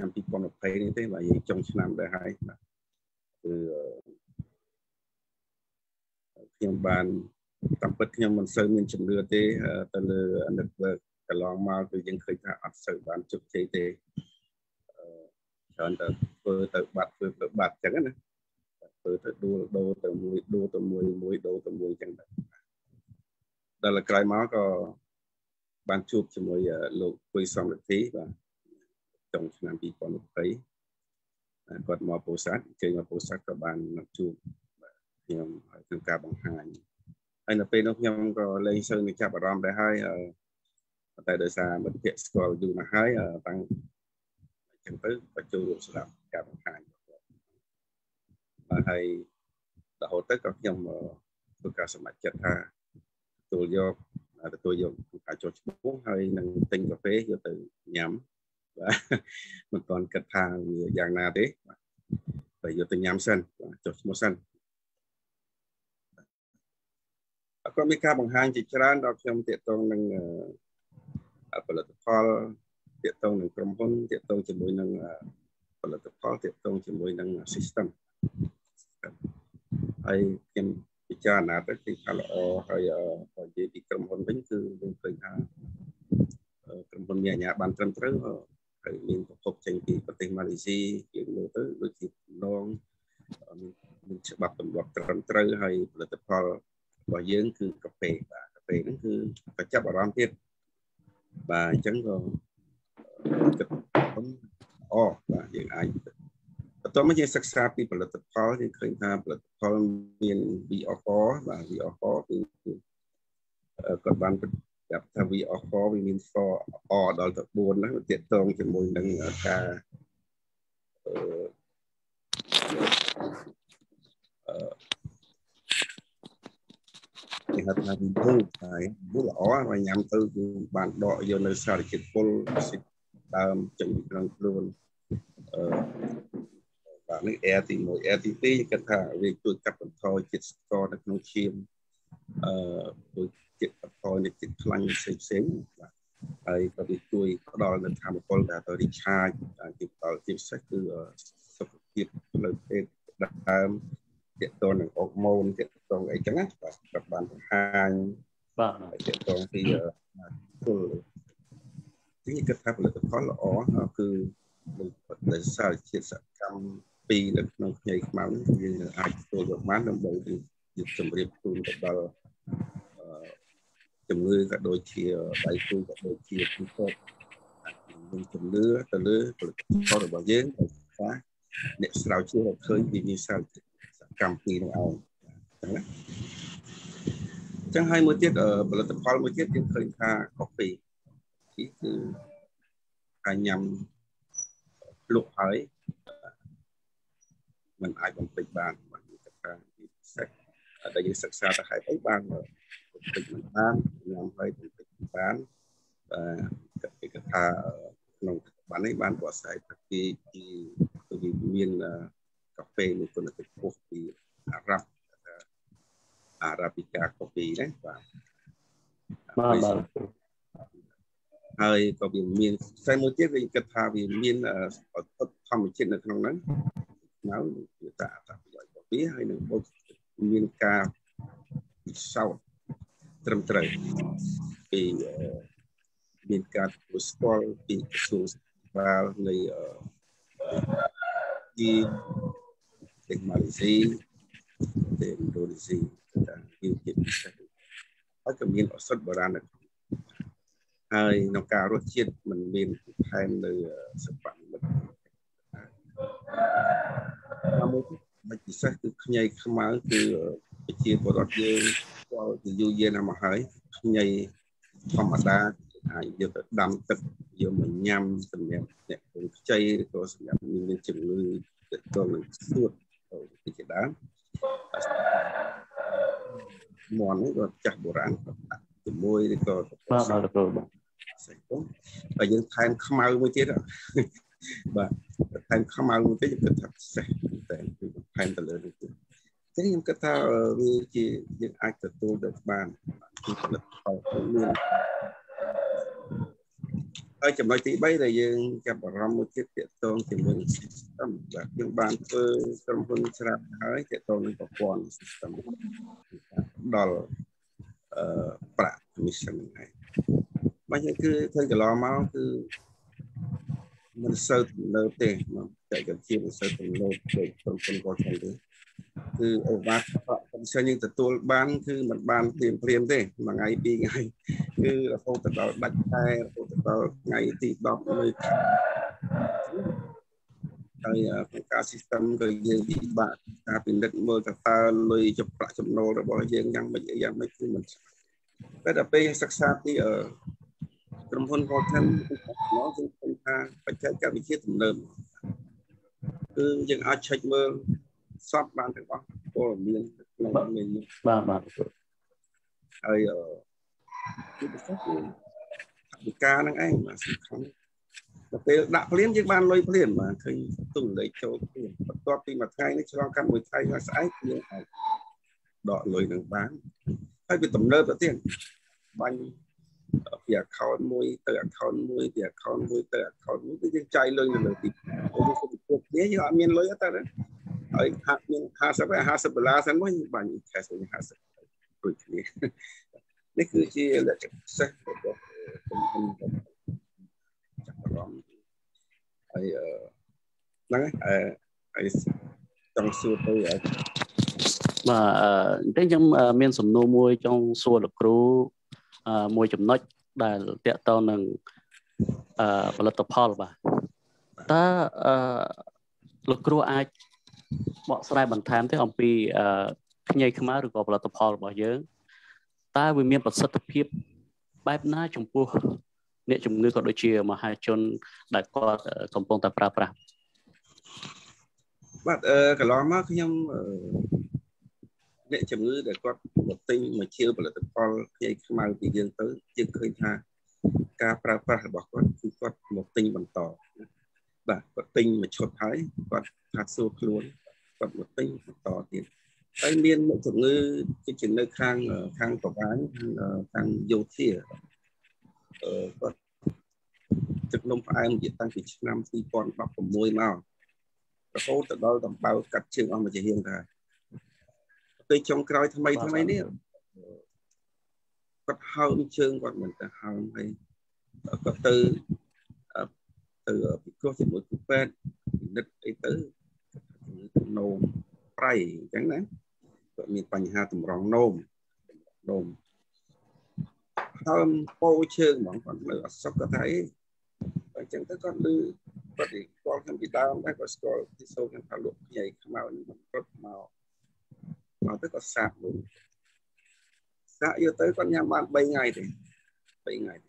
ឆ្នាំ2020នេះទេបាទយើងចុងឆ្នាំដែរហើយបាទគឺខ្ញុំបានតាមពិតខ្ញុំមិនសូវមានជំនឿទេទៅលើ network កន្លងមកគឺយើងឃើញថាអត់សូវបានជោគជ័យទេច្រើនតែធ្វើទៅបាត់ធ្វើទៅបាត់អញ្ចឹងណាធ្វើទៅដួលដូរទៅមួយដូរទៅមួយមួយដូរទៅមួយអញ្ចឹងដែរដល់ក្រោយមកក៏បានជួបជាមួយលោកគួយសំរិទ្ធិបាទ ចុងឆ្នាំ2020គាត់មកពោធិ៍សាត់ជើញមកពោធិ៍សាត់ក៏បានជួបខ្ញុំហើយក្នុងការបង្ហាញហើយនៅពេលនោះខ្ញុំក៏លែងសូវនឹងចាប់អារម្មណ៍ដែរហើយតែដោយសារមិត្តភ័ក្តិស្គាល់យូរណាស់ហើយតាំងអញ្ចឹងទៅក៏ចូលរួមស្ដាប់ការបង្ហាញហើយរហូតទៅក៏ខ្ញុំធ្វើការសម្រេចចិត្តថាទទួលយកទទួលយកការចុះឈ្មោះហើយនឹងទិញកាហ្វេយកទៅញ៉ាំ បាទមិនទាន់គិតថាវាយ៉ាងណាទេបាទយកទៅញ៉ាំសិនបាទចុះឈ្មោះសិនក៏មានការបង្ហាញជាច្រើនដល់ខ្ញុំទាក់ទងនឹងផលិតផលទាក់ទងនឹងក្រុមហ៊ុនទាក់ទងជាមួយនឹងផលិតផលទាក់ទងជាមួយនឹង system ហើយខ្ញុំពិចារណាទៅគឺថាល្អហើយបើនិយាយពីក្រុមហ៊ុនវិញគឺយើងឃើញថាក្រុមហ៊ុនមានអាជ្ញាប័ណ្ណត្រឹមត្រូវ ហើយមានប្រភពចេញពីប្រទេសម៉ាឡេស៊ីយើងមើលទៅដូចជានងមានច្បាប់ទម្លាប់ត្រឹមត្រូវហើយផលិតផលរបស់យើងគឺកាហ្វេបាទកាហ្វេហ្នឹងគឺក៏ចាប់អារម្មណ៍ទៀតបាទអញ្ចឹងក៏គិតអូបាទយើងអាចបបន្ទាប់មកយើងសិក្សាពីផលិតផលយើងឃើញថាផលិតផលមាន VO4 បាទ VO4 គឺគាត់បាន ប្រាប់ថា VO4 វាមាន4 R ដល់ទៅ4ហ្នឹងវាទាក់ទងជាមួយនឹងការអឺអឺគេហៅថាវិទូហើយវាល្អហើយញ៉ាំទៅគឺបានដកយកនៅសារជាតិពុលដើមចេញពីក្នុងខ្លួនអឺបាទនេះ air ទី1 air ទី2គេថាវាជួយកាត់បន្ថយជាតិស្ករនៅក្នុងឈាម អឺដូចជាតិបន្ថយនៃជាតិខ្លាញ់ផ្សេងផ្សេងបាទហើយក៏វាជួយផ្ដល់នៅធម៌ពលដែលទៅ recharge ជាផ្ដល់ជាពិសេសគឺសុខភាពផ្លូវភេទដើមតកតងនឹងអុកម៉ូនតកតងអីចឹងណាបាទគាត់បានបង្ហាញបាទតកតងពីគុលទីគិតថាផលិតផលល្អគឺដោយសារជាតិសកម្មពីរនៅក្នុងខ្ញីខ្មៅនេះយើងអាចទទួលយកបានដើម្បីយើងជម្រាបជូនទៅដល់ ជំងឺក៏ដូចជាដៃគូក៏ដូចជាពិភពមានជំនឿទៅលើផលិតផលរបស់យើងដោយសារអ្នកស្រាវជ្រាវឃើញពីមានសារកម្មពីរនោះឯងចឹងណាចឹងហើយមួយទៀតផលិតផលមួយទៀតយើងឃើញថាកាហ្វេគឺការញ៉ាំលក់ហើយมันអាចបំពេញបានបាទគឺថាពិសេស ដែលយើងសិក្សាទៅហេតុអីបានបំពេញមិនបានញ៉ាំហើយបំពេញបានបាទគេថាក្នុងបាននេះបានបកស្រាយថាគេគឺមានកាហ្វេមានគុណភាពខ្ពស់ពីអារ៉ាប់អារ៉ាប៊ីកាកាហ្វេណាបាទបាទបាទហើយក៏វាមានផ្សេងមួយទៀតវាគិតថាវាមានអតុធម្មជាតិនៅក្នុងហ្នឹងនៅវាតាអត្ថប្រយោជន៍របស់វាហើយនឹងដូច មានការពិសោធន៍ត្រឹមត្រូវពីមានការទទួលស្គាល់ពីក្រសួងបាលនៃទីទីម៉ាឡេស៊ីទីឥណ្ឌូនេស៊ីថាមានជាពិសេសហើយក៏មានឱសថបុរាណនៅហើយក្នុងការរសជាតិมันមានថែមនៅសិប្បនិមិត្តមួយ មិនពិសេសគឺខ្ញីខ្មៅគឺប្រជាពលរដ្ឋយើងស្គាល់ពីយូរយារណាស់មកហើយខ្ញីធម្មតាអាចយកទៅដាំទឹកយកមកញ៉ាំសម្រាប់អ្នកពងខ្ចីឬក៏សម្រាប់មានជំងឺទាក់ទងនឹងសួតទៅជាដើមមន់នេះក៏ចាស់បុរាណក៏ដាក់ជាមួយឬក៏បាទបាទគ្រូបាទសេចក្ដីហើយយើងថែមខ្មៅមួយទៀត បាទថែមខ្មៅមួយទៀតយើងគិតថាពិសេសតែគឺថែមទៅលើនេះទៀតចឹងខ្ញុំគិតថាវាជាយើងអាចទទួលទៅបានគឺផលិតផលមានហើយចំណុចទី3ដែលយើងចាប់អារម្មណ៍មួយទៀតទាក់ទងជាមួយ system បាទយើងបានធ្វើក្រុមហ៊ុនច្រើនហើយទាក់ទងនឹងប្រព័ន្ធ system ដល់អឺប្រាក់ commission ហ្នឹងឯងបើយើងគឺឃើញកន្លងមកគឺ មិនសូវទំនើបទេមកតែកជាមិនសូវទំនើបដូចក្រុមហ៊ុនគាត់ចឹងទេគឺអូវ៉ាប្រាក់ commission យើងទទួលបានគឺមិនបានព្រាមព្រាមទេមួយថ្ងៃពីរថ្ងៃគឺរហូតទៅដល់ដាច់ខែរហូតទៅដល់ថ្ងៃទី10នៅហើយក្នុងការ system ក៏យើងពិបាកការពិនិត្យមើលតើលុយចំប្រាក់ចំណូលរបស់យើងយ៉ាងម៉េចយ៉ាងម៉េចគឺមិនតែដល់ពេលសិក្សាពី ក្រុមហ៊ុន Volcan នោះគឺឃើញថាបច្ចេកវិទ្យាទំនើបគឺយើងអាច check មើលសពបានទាំងអស់ព័ត៌មានក្នុងនេះបាទបាទហើយគឺពិសេសគឺវិការហ្នឹងឯងបាទសំខាន់ដល់ពេលដាក់ភ្លាមយើងបានលុយភ្លាមបាទឃើញទុំលេខចូលភ្លាមបន្ទាប់ពីមួយថ្ងៃនេះឆ្លងកាត់មួយថ្ងៃហើយស្អែកយើងអាចដកលុយនឹងបានហើយវាទំនើបទៅទៀតបាញ់ ពី account មួយទៅ account មួយពី account មួយទៅ account មួយគឺយើងចាយលុយនៅលើទីយើងទៅជួបគ្នាយើងអត់មានលុយទេហើយហាក់មាន50 50ដុល្លារសិនមកបាញ់ cash វិញ50ដូចគ្នានេះគឺជាលក្ខណៈពិសេសរបស់ក្រុមហ៊ុនចាប់អារម្មណ៍ហើយហ្នឹងហើយចង់សួរទៅបាទអញ្ចឹងខ្ញុំមានសំណួរមួយចង់សួរលោកគ្រូ មួយចំណុចដែលតកតនឹងផលិតផលបាទតើលោកគ្រូអាចបកស្រាយបន្ថែមទេអំពីខ្ញីខ្មៅឬក៏ផលិតផលរបស់យើងតើវាមានប្រសិទ្ធភាពបែបណាចំពោះអ្នកជំងឺក៏ដូចជាមហាជន ដែលគាត់កំពុងតែប្រើប្រាស់បាទអឺកន្លងមកខ្ញុំ អ្នកជំងឺដែលគាត់មកទិញមកជឿផលិតផលខ្ញីខ្មៅពីយើងទៅយើងឃើញថាការប្រើប្រាស់របស់គាត់គឺគាត់មកទិញបន្តបាទគាត់ទិញមួយឈុតហើយគាត់ថាសួរខ្លួនគាត់មកទិញបន្តទៀតហើយមានមុខជំងឺជានៅខាងខាងប្រវាញខាងយោធាអឺគាត់ទឹកនំផ្អែមជាតាំងពីឆ្នាំ2016មករហូតទៅដល់ដំបៅកាត់ជើងអស់មួយជាហៀងដែរ ពេលចុងក្រោយថ្មីថ្មីនេះគាត់ហើមជើងគាត់មិនទៅហើមហើយគាត់ទៅទៅពិគ្រោះជាមួយគ្រូពេទ្យពិនិត្យអីទៅនោមប្រៃអញ្ចឹងណាគាត់មានបញ្ហាតម្រង់នោមនោមហើមពោជើងហ្មងគាត់នៅអសុខគាត់ថាអីអញ្ចឹងទៅគាត់លឺគាត់ស្គាល់ខ្ញុំពីដើមដែរគាត់ស្គាល់ទីសូខ្ញុំថាលោកខ្ញីខ្មៅនេះគាត់មក មកទៅគាត់សាកលុយសាកយកទៅគាត់ញ៉ាំបាន3ថ្ងៃទេ3ថ្ងៃទេ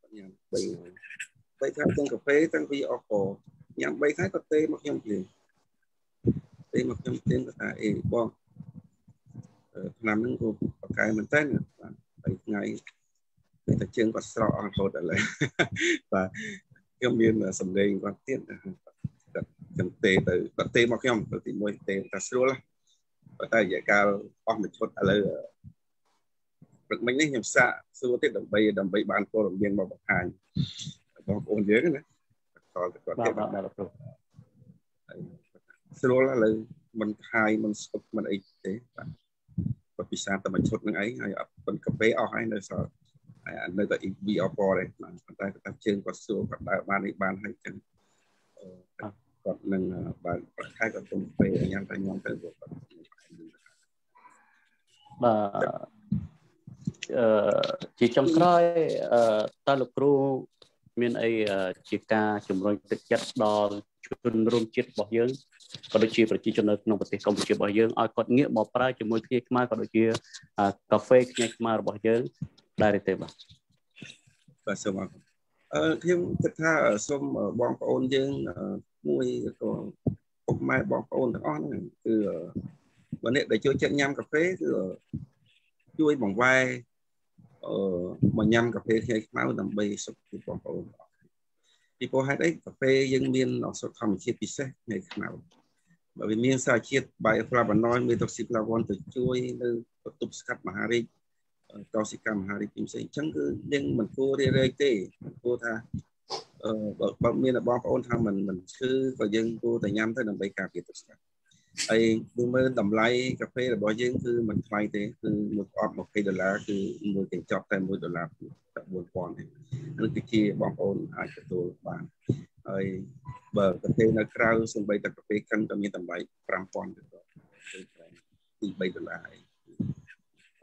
គាត់ញ៉ាំ3ថ្ងៃបីថ្ងៃទាំងកាហ្វេទាំងវីអកញ៉ាំ3ថ្ងៃគាត់ទេមកខ្ញុំភ្លាមទេមកខ្ញុំភ្លាមគាត់ថាអេបងឆ្នាំហ្នឹងក៏បកកែមែនតើបាទ3ថ្ងៃតែជើងគាត់ស្រកអស់រហូតឥឡូវបាទខ្ញុំមានសម្លេងគាត់ទៀតគាត់ខ្ញុំទេទៅគាត់ទេមកខ្ញុំទៅទី1ទេតែស្រួល ប៉ុន្តែរយៈកាលអស់មួយឈុតឥឡូវព្រឹកមិញនេះខ្ញុំសាកសួរទៀតដើម្បីដើម្បីបានព័ត៌មានមកបង្ហាញបងប្អូនយើងណាខលទៅគាត់ទៀតបាទបាទស្រួលឥឡូវមិនខាយមិនស្ទុកមិនអីទេបាទគាត់ពិសាតែមួយឈុតនឹងឯងហើយអត់ប៉ុនកាហ្វេអស់ហើយនៅសល់ហើយនៅតែ EV អពទេបាទប៉ុន្តែគាត់ជើងគាត់ស្រួលគាត់ដើរបាននេះបានហើយចឹងគាត់នឹងបើប្រខែគាត់ទុំពេលញ៉ាំតែញ៉ាំទៅគាត់ បាទអឺជាចុងក្រោយអឺតើលោកគ្រូមានអីជាការជំរុញទឹកចិត្តដល់ជនរួមជាតិរបស់យើងក៏ដូចជាប្រជាជននៅក្នុងប្រទេសកម្ពុជារបស់យើងឲ្យគាត់ងាកមកប្រើជាមួយគ្នាខ្មែរក៏ដូចជាកាហ្វេគ្នាខ្មែររបស់យើងដែរទេបាទបាទសូមអរគុណអឺខ្ញុំគិតថាសូមបងប្អូនយើងមួយក៏ពុកម៉ែបងប្អូនទាំងអស់ហ្នឹងគឺ បើអ្នកដែលចូលចិត្តញ៉ាំកាហ្វេគឺជួយបង្វែរអឺមកញ៉ាំកាហ្វេខ្ញីខ្មៅដើម្បីសុខភាពបងប្អូនពីព្រោះហេតុអីកាហ្វេយើងមានឱសថធម្មជាតិពិសេសខ្ញីខ្មៅបើវាមានសារជាតិ bioflavonoid មាន toxiflavon ទៅជួយនៅបន្ទប់ស្កាត់មហារីកកោសិកម្មមហារីកផ្សេងអញ្ចឹងគឺយើងមិនគួររារែកទេមិនគួរថាអឺបើមានបងប្អូនថាមិនមិនឈឺក៏យើងគួរតែញ៉ាំទៅដើម្បីការពារទឹកស្កាត់ ហើយមើលមើលតម្លៃកាហ្វេរបស់យើងគឺមិនថ្លៃទេគឺមួយអត់20ដុល្លារគឺមួយកញ្ចប់តែ1ដុល្លារតែ4000ទេនេះគឺជាបងប្អូនអាចទទួលបានហើយបើកាហ្វេនៅក្រៅសំបីតែកាហ្វេកិនក៏មានតម្លៃ5000ទៅដល់ទី3ដុល្លារហើយ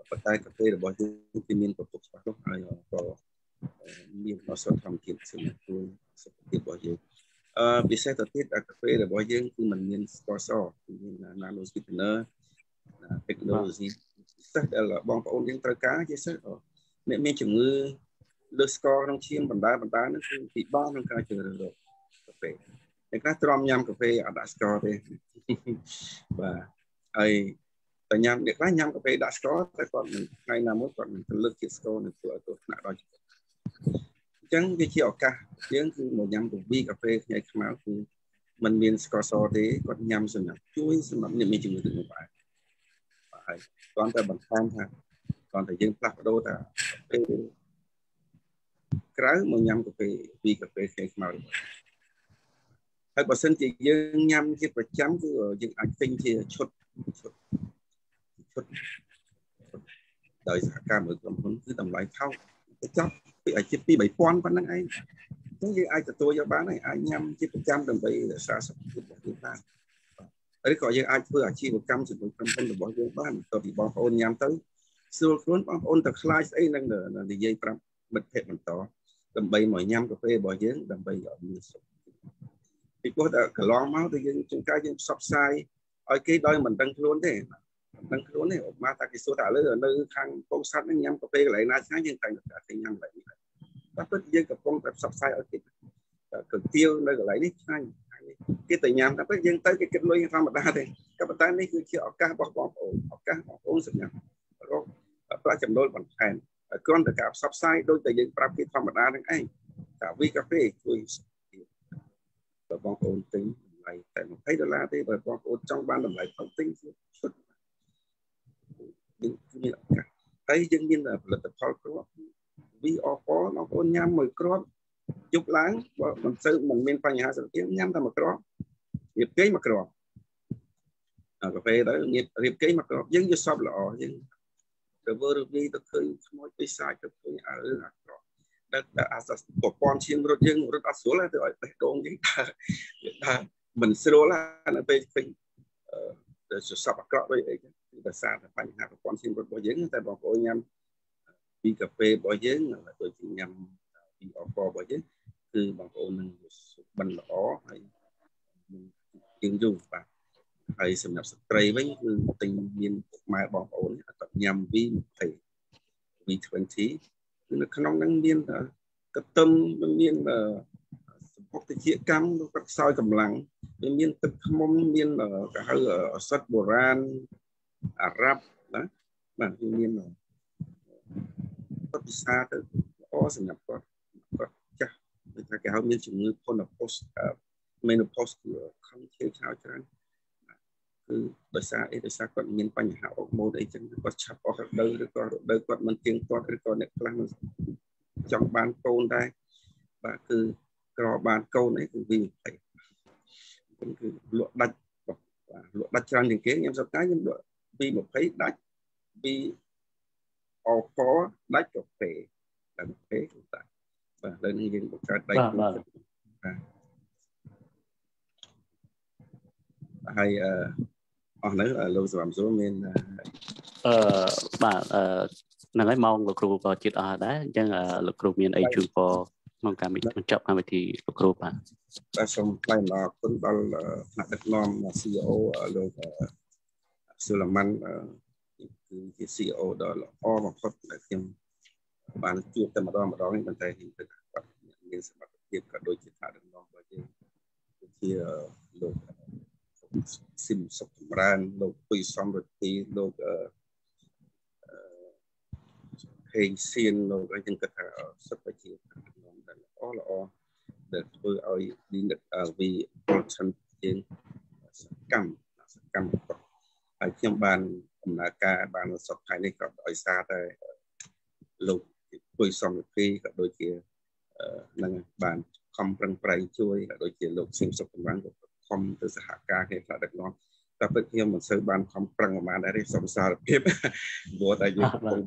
ប៉ុន្តែកាហ្វេរបស់យើងគឺមានប្រភពច្បាស់លាស់ហើយក៏មានឱសថធម្មជាតិសម្រាប់ជួយសុខភាពរបស់យើង អឺពិសេសទៅទៀតកាហ្វេរបស់យើងគឺมันមានស្ករសគឺមាន nano sweetener technology ពិសេសដែលបងប្អូនយើងត្រូវការជាពិសេសអ្នកមានជំងឺលើស្ករក្នុងឈាមបណ្ដាបណ្ដានោះគឺពិបាកក្នុងការជ្រើសរើសកាហ្វេអ្នកខ្លះទ្រាំញ៉ាំកាហ្វេអត់ដាក់ស្ករទេបាទហើយតែញ៉ាំអ្នកខ្លះញ៉ាំកាហ្វេដាក់ស្ករតែគាត់មិនថ្ងៃណាមួយគាត់មិនទៅលើកជាតិស្ករនឹងធ្វើឲ្យទោះថ្នាក់ដល់ជីវិតអញ្ចឹងវាជាឱកាសយើងគឺមកញ៉ាំកាហ្វេកាហ្វេថ្ងៃខ្មៅគឺมันមានស្ករសទេគាត់ញ៉ាំសម្រាប់ជួយសម្រាប់អ្នកមានជំងឺទឹកនោមផ្អែមហើយគ្រាន់តែបន្ថែមថាគ្រាន់តែយើងផ្លាស់ប្ដូរថាពេលក្រៅមកញ៉ាំកាហ្វេពីកាហ្វេថ្ងៃខ្មៅហើយបើសិនជាយើងញ៉ាំជាប្រចាំគឺយើងអាចទិញជាឈុតឈុតឈុតដោយសហការមួយក្រុមហ៊ុនគឺតម្លៃថោកទៅចាប់ ពីអាជីពពី3000ប៉ុណ្្នឹងឯងអញ្ចឹងយើងអាចទទួលយកបានហើយអាចញ៉ាំជាប្រចាំដើម្បីរក្សាសុខភាពរបស់យើងបានឬក៏យើងអាចធ្វើអាជីវកម្មជាមួយក្រុមហ៊ុនរបស់យើងបានតើពីបងប្អូនញ៉ាំទៅស្រួលខ្លួនបងប្អូនទៅខ្លាចស្អីនឹងនិយាយប្រាប់មិត្តភ័ក្តិបន្តដើម្បីមកញ៉ាំកាហ្វេរបស់យើងដើម្បីឲ្យមានសុខភាពពីព្រោះតែកន្លងមកទៅយើងជួនកាលយើងផ្សព្វផ្សាយឲ្យគេដោយមិនដឹងខ្លួនទេមិន ដឹងខ្លួនទេឧបមាថាគេសួរថាឥឡូវនៅខាងពងសัตว์ហ្នឹងញ៉ាំកាហ្វេកន្លែងណាឆ្ងាញ់យើងតែងតែឃើញញ៉ាំកន្លែងនេះតែពិតយើងកំពុងតែផ្សព្វផ្សាយឲ្យគេគុយទាវនៅកន្លែងនេះឆ្ងាញ់គេទៅញ៉ាំតែពិតយើងទៅគេគិតលុយធម្មតាទេក៏ប៉ុន្តែនេះគឺជាឱកាសរបស់បងប្អូនឱកាសបងប្អូនសម្រាប់រកប្រាក់ចំណូលបន្ថែមគ្រាន់តែការផ្សព្វផ្សាយដូចតែយើងប្រាប់គេធម្មតានឹងឯងតែវីកាហ្វេជួយបើបងប្អូនទិញតម្លៃតែ20ដុល្លារទេបើបងប្អូនចង់បានតម្លៃថោកទិញសុទ្ធ យើងមានឱកាសហើយយើងមានផលិតផលគ្រាប់ VO4 បងប្អូនញ៉ាំមួយគ្រាប់យប់ឡើងបើមិនសូវមិនមានបញ្ហាសុខភាពញ៉ាំតែមួយគ្រាប់រៀបគេមួយគ្រាប់កាហ្វេទៅរៀបគេមួយគ្រាប់យើងយកសពល្អយើងទៅធ្វើរវីទៅឃើញខ្មោចពិសាចទៅឃើញអើអាក្រក់ដល់អាសប្រព័ន្ធឈាមរត់យើងរត់អត់ស្រួលទៅឲ្យបេះដូងយើងថាថាមិនស្រួលណាពេលឃើញអឺសពអាក្រក់ដូចអីចឹងគឺ ដោយសារតែបញ្ហាប្រព័ន្ធឈាមរត់របស់យើងតែបងប្អូនញ៉ាំពីកាហ្វេរបស់យើងដូចជាញ៉ាំពីអករបស់យើងគឺបងប្អូននឹងបិណ្ឌល្អហើយយើងយូរបាទហើយសម្រាប់ស្ត្រីវិញគឺទិញមានពុកម៉ែបងប្អូនគាត់ញ៉ាំ V20 V20 គឺនៅក្នុងហ្នឹងមានកត្ទឹមមានសម្ពុកតិចកម្មគាត់ខ្សោយកម្លាំងវាមានទឹកខ្មុំមានគេហៅអសិតបុរាណ អារ៉ាប់ណាបាទវាមានគាត់ពិសាទៅល្អសម្រាប់គាត់គាត់ចាស់ដូចថាគេហៅមានជំងឺ menopause menopause គឺខំជឿឆៅច្រើនគឺដោយសារអីដោយសារគាត់មានបញ្ហាអុកម៉ូតអីចឹងគាត់ឆាប់អស់រដូវឬក៏រដូវគាត់មិនទៀងទាត់ឬក៏អ្នកខ្លះមិនចង់បានកូនដែរបាទគឺក្របានកូនអីគឺវា20គឺលក់ដាច់បាទលក់ដាច់ច្រើនជាងគេខ្ញុំសប្តាហ៍ខ្ញុំលក់ ពី20ដាច់ពីអកដាច់កាហ្វេកាហ្វេគឺដាច់បាទលើនេះយើងបង្កើតដៃគូបាទហើយអឺអស់នៅលោកសម្រាប់សួរមានអឺបាទអឺហ្នឹងហើយម៉ោងលោកគ្រូក៏ជិតអស់ដែរអញ្ចឹងលោកគ្រូមានអីជូនពរក្នុងកម្មវិធីបញ្ចប់កម្មវិធីលោកគ្រូបាទបាទសូមថ្លែងអំណរគុណដល់ថ្នាក់ដឹកនាំ CEO លោក ស៊ូឡាម៉ាន់គឺជា CEO ដ៏ល្អបំផុតដែលខ្ញុំបានជួបតែម្ដងម្ដងនេះប៉ុន្តែគាត់មានសមត្ថភាពក៏ដូចជាថ្នាក់ដឹកនាំរបស់យើងគឺជាលោកស៊ីមសុខចម្រើនលោកពុយសំរទីលោកអឺហេងសៀនលោកអីចឹងគាត់ថាសិតតែជាខ្ញុំដែលល្អល្អដែលធ្វើឲ្យឌីនិតវីអលឆាន់ជាងសកម្មសកម្ម ហើយខ្ញុំបានដំណើរការបានសុខថ្ងៃនេះក៏ដោយសារតែលោកពុយសំរទីក៏ដូចជានឹងបានខំប្រឹងប្រែងជួយក៏ដូចជាលោកស៊ីមសុខចម្រើនក៏ខំទៅសហការគ្នាខ្លះដឹកនាំតែពិតខ្ញុំមិនសូវបានខំប្រឹងប្រហែលដែរសូមសារភាពព្រោះតែយើងកំពុង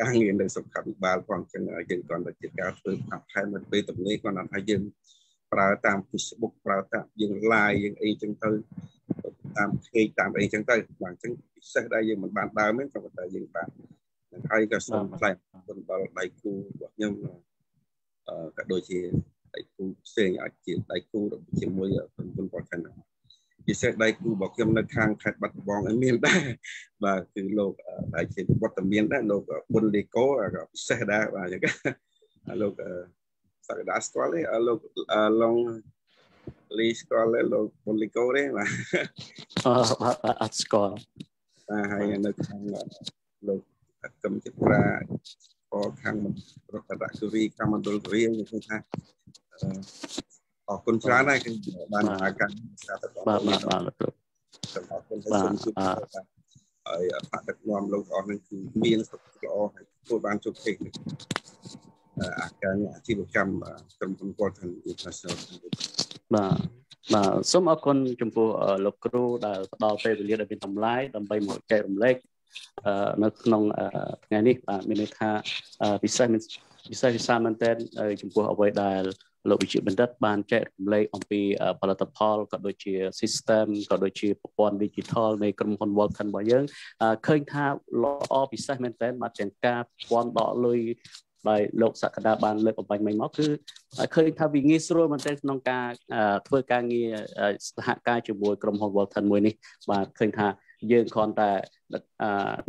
ការងារនៅសុខាភិបាលផងអញ្ចឹងយើងគាត់តែជាការធ្វើផាត់ផែនមួយពេលទំនេរគាត់ថាយើង ប្រើតាម Facebook ប្រើតាមយើង live យើងអីចឹងទៅតាម page តាមអីចឹងទៅបាទអញ្ចឹងពិសេសដែលយើងមិនបានដើមទេក៏ប៉ុន្តែយើងបាននឹងហើយក៏សូមថ្លែងអរគុណដល់ដៃគូរបស់ខ្ញុំអឺក៏ដូចជាដៃគូផ្សេងអាចជាដៃគូជាមួយក្រុមហ៊ុនបរិខាណាពិសេសដៃគូរបស់ខ្ញុំនៅខាងខេត្តបាត់ដំបងឯមានដែរបាទគឺលោកដែលជាវត្តមានដែរលោកប៊ុនលីកូក៏ពិសេសដែរបាទអញ្ចឹងលោក សក្តាស្គាល់ទេលោកឡុងលីស្គាល់ទេលោកប៊ុនលីកូទេបាទអឺអត់ស្គាល់បាទហើយនៅខាងលោកកឹមចិត្រាក៏ខាងរដ្ឋបគិរីខាងមណ្ឌលគិរីខ្ញុំថាអរគុណច្រើនហើយគឺបានអាការសាទរបាទបាទបាទលោកគ្រូអរគុណហើយសូមជម្រាបហើយអត្តដឹកនាំលោកអស់នេះគឺមានសុខល្អហើយធ្វើបានជោគជ័យ អាការអាជីវកម្មក្រុមហ៊ុន Golden International បាទបាទសូមអរគុណចំពោះលោកគ្រូដែលផ្ដល់ពេលវេលាដ៏មានតម្លៃដើម្បីមកចែករំលែកនៅក្នុងថ្ងៃនេះបាទមានន័យថាពិសេសពិសេសពិសាមែនតើចំពោះអ្វីដែលលោកវិជ្ជាបណ្ឌិតបានចែករំលែកអំពីផលិតផលក៏ដូចជា system ក៏ដូចជាប្រព័ន្ធ digital នៃក្រុមហ៊ុន Vulcan របស់យើងឃើញថាល្អពិសេសមែនទែនមកទាំងការប្រព័ន្ធដកលុយ ដោយលោកសក្តាបានលើកបំបញ្ញមិញមកគឺឃើញថាវាងាយស្រួលមែនទែនក្នុងការធ្វើការងារសហការជាមួយក្រុមហ៊ុន Walton មួយនេះបាទឃើញថាយើងគ្រាន់តែ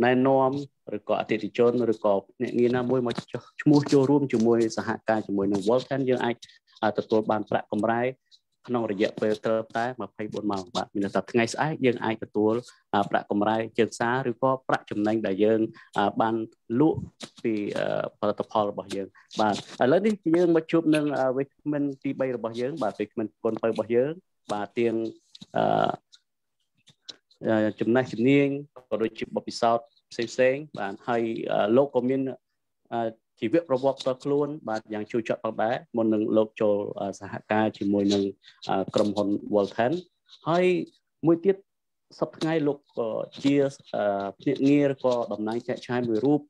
ណែនាំឬក៏អតិថិជនឬក៏អ្នកងារណាមួយមកឈ្មោះចូលរួមជាមួយសហការជាមួយនឹង Walton យើងអាចទទួលបានប្រាក់កម្រៃ ក្នុងរយៈពេលត្រឹមតែ24ម៉ោងបាទមានន័យថាថ្ងៃស្អែកយើងអាចទទួលប្រាក់កម្រៃជើងសារឬក៏ប្រាក់ចំណេញដែលយើងបានលក់ពីផលិតផលរបស់យើងបាទឥឡូវនេះយើងមកជួបនឹងវិក្កាមទី3របស់យើងបាទវិក្កាមគុណបើរបស់យើង បាទទៀងចំណេះជំនាញក៏ដូចជាបទពិសោធន៍ផ្សេងផ្សេងបាទហើយលោកក៏មាន ជីវប្រវត្តិផ្ទាល់ខ្លួនបាទយ៉ាងជឿជាក់ផងដែរមុននឹងលោកចូលសហការជាមួយនឹងក្រុមហ៊ុន Walton ហើយមួយទៀតសប្តាហ៍ថ្ងៃលោកក៏ជាភ្នាក់ងារក៏តំណែងចែកឆាយមួយរូប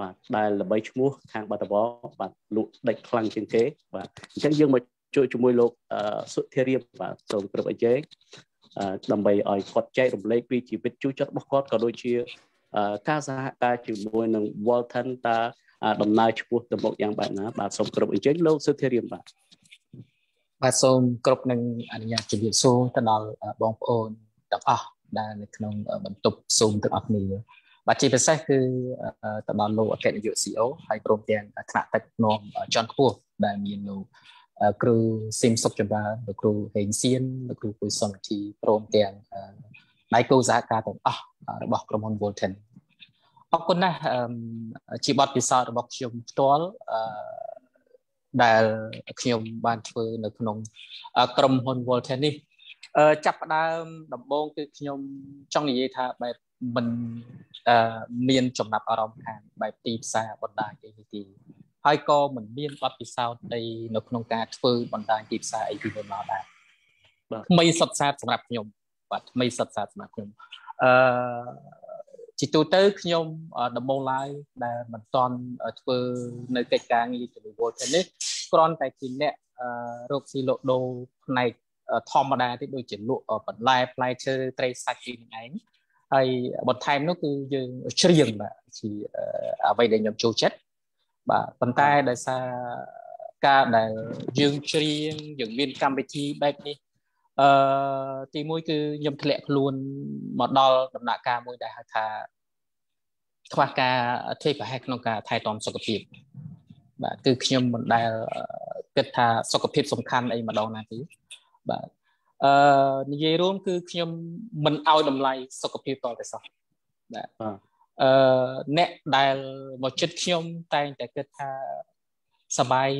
បាទដែលល្បីឈ្មោះខាងបាត់ដំបងបាទលោកដេចខ្លាំងជាងគេបាទអញ្ចឹងយើងមកជួយជាមួយលោកសុធារៀបបាទសូមគ្រប់អីជេដើម្បីឲ្យគាត់ចែករំលែកពីជីវិតជួយចិត្តរបស់គាត់ក៏ដូចជាការសហការជាមួយនឹង Walton តើ ដំណើរឆ្ពោះទៅមុខយ៉ាងបែបណាបាទសូមគ្រប់អញ្ជើញលោកសុធារៀមបាទបាទសូមគ្រប់នឹងអនុញ្ញាតជម្រាបសួរទៅដល់បងប្អូនទាំងអស់ដែលនៅក្នុងបន្ទប់ Zoom ទាំងអស់គ្នាបាទជាពិសេសគឺទៅដល់លោកអគ្គនាយក CEO ហើយព្រមទាំងថ្នាក់ទឹកនាំជាន់ខ្ពស់ដែលមានលោកគ្រូស៊ីមសុកចម្រើនលោកគ្រូហេងសៀនលោកគ្រូពុយសុនធីព្រមទាំងដៃគូសហការទាំងអស់របស់ក្រុមហ៊ុន Volten អរគុណណាស់ជាបទពិសោធន៍របស់ខ្ញុំផ្ទាល់ដែលខ្ញុំបានធ្វើនៅក្នុងក្រុមហ៊ុន Volten នេះចាប់ផ្ដើមដំបូងគឺខ្ញុំចង់និយាយថាបែបមិនមានចំណាប់អារម្មណ៍ខាងបែបទីផ្សារបណ្ដាញអីទេហើយក៏មិនមានបទពិសោធន៍អីនៅក្នុងការធ្វើបណ្ដាញទីផ្សារអីពីមុនមកដែរបាទថ្មីសុទ្ធសាធសម្រាប់ខ្ញុំបាទថ្មីសុទ្ធសាធសម្រាប់ខ្ញុំអឺ ជាទូទៅខ្ញុំដំបូងឡើយដែលមិនតន់ធ្វើនៅកិច្ចការងារជាមួយ Volta នេះគ្រាន់តែជាអ្នករកស៊ីលក់ដូរផ្នែកធម្មតាទេដូចជាលក់បន្លែផ្លែឈើត្រីសាច់នេះឯងហើយបន្ថែមនោះគឺយើងច្រៀងបាទជាអ្វីដែលខ្ញុំចូលចិត្តបាទប៉ុន្តែដោយសារការដែលយើងច្រៀងយើងមានកម្មវិធីបែបនេះ អឺទីមួយគឺខ្ញុំធ្លាក់ខ្លួនមកដល់ដំណាក់កាលមួយដែលហៅថាខ្វះការធ្វើប្រហែសក្នុងការថែទាំសុខភាពបាទគឺខ្ញុំមិនដែលគិតថាសុខភាពសំខាន់អីម្ដងណាទេបាទអឺនិយាយរួមគឺខ្ញុំមិនឲ្យតម្លៃសុខភាពតតែសោះបាទអឺអ្នកដែលមកចិត្តខ្ញុំតែងតែគិតថា សបាយ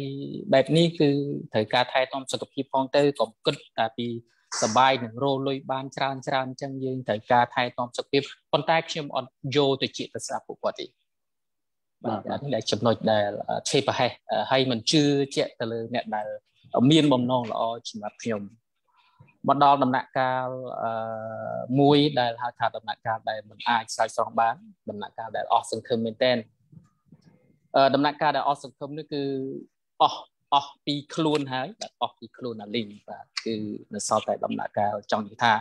បែបនេះគឺត្រូវការថែទាំសុខភាពផងទៅកុំគិតតែពីសបាយនឹងរលុយបានច្រើនច្រើនអញ្ចឹងយើងត្រូវការថែទាំសុខភាពប៉ុន្តែខ្ញុំអត់យកទៅជាប្រសាពួកគាត់ទេបាទអានេះដែលចំណុចដែលឆេប្រហែសហើយមិនជឿជាក់ទៅលើអ្នកដែលមានបំណងល្អសម្រាប់ខ្ញុំមកដល់ដំណាក់កាលអឺមួយដែលហៅថាដំណាក់កាលដែលមិនអាចស្រោចស្រង់បានដំណាក់កាលដែលអស់សង្ឃឹមមែនទែនអឺ ដំណាក់កាលដែលអស់សង្ឃឹមនេះគឺអស់អស់ពីខ្លួនហើយបាទអស់ពីខ្លួនអាលីងបាទគឺនៅសល់តែដំណាក់កាលចង់និយាយថា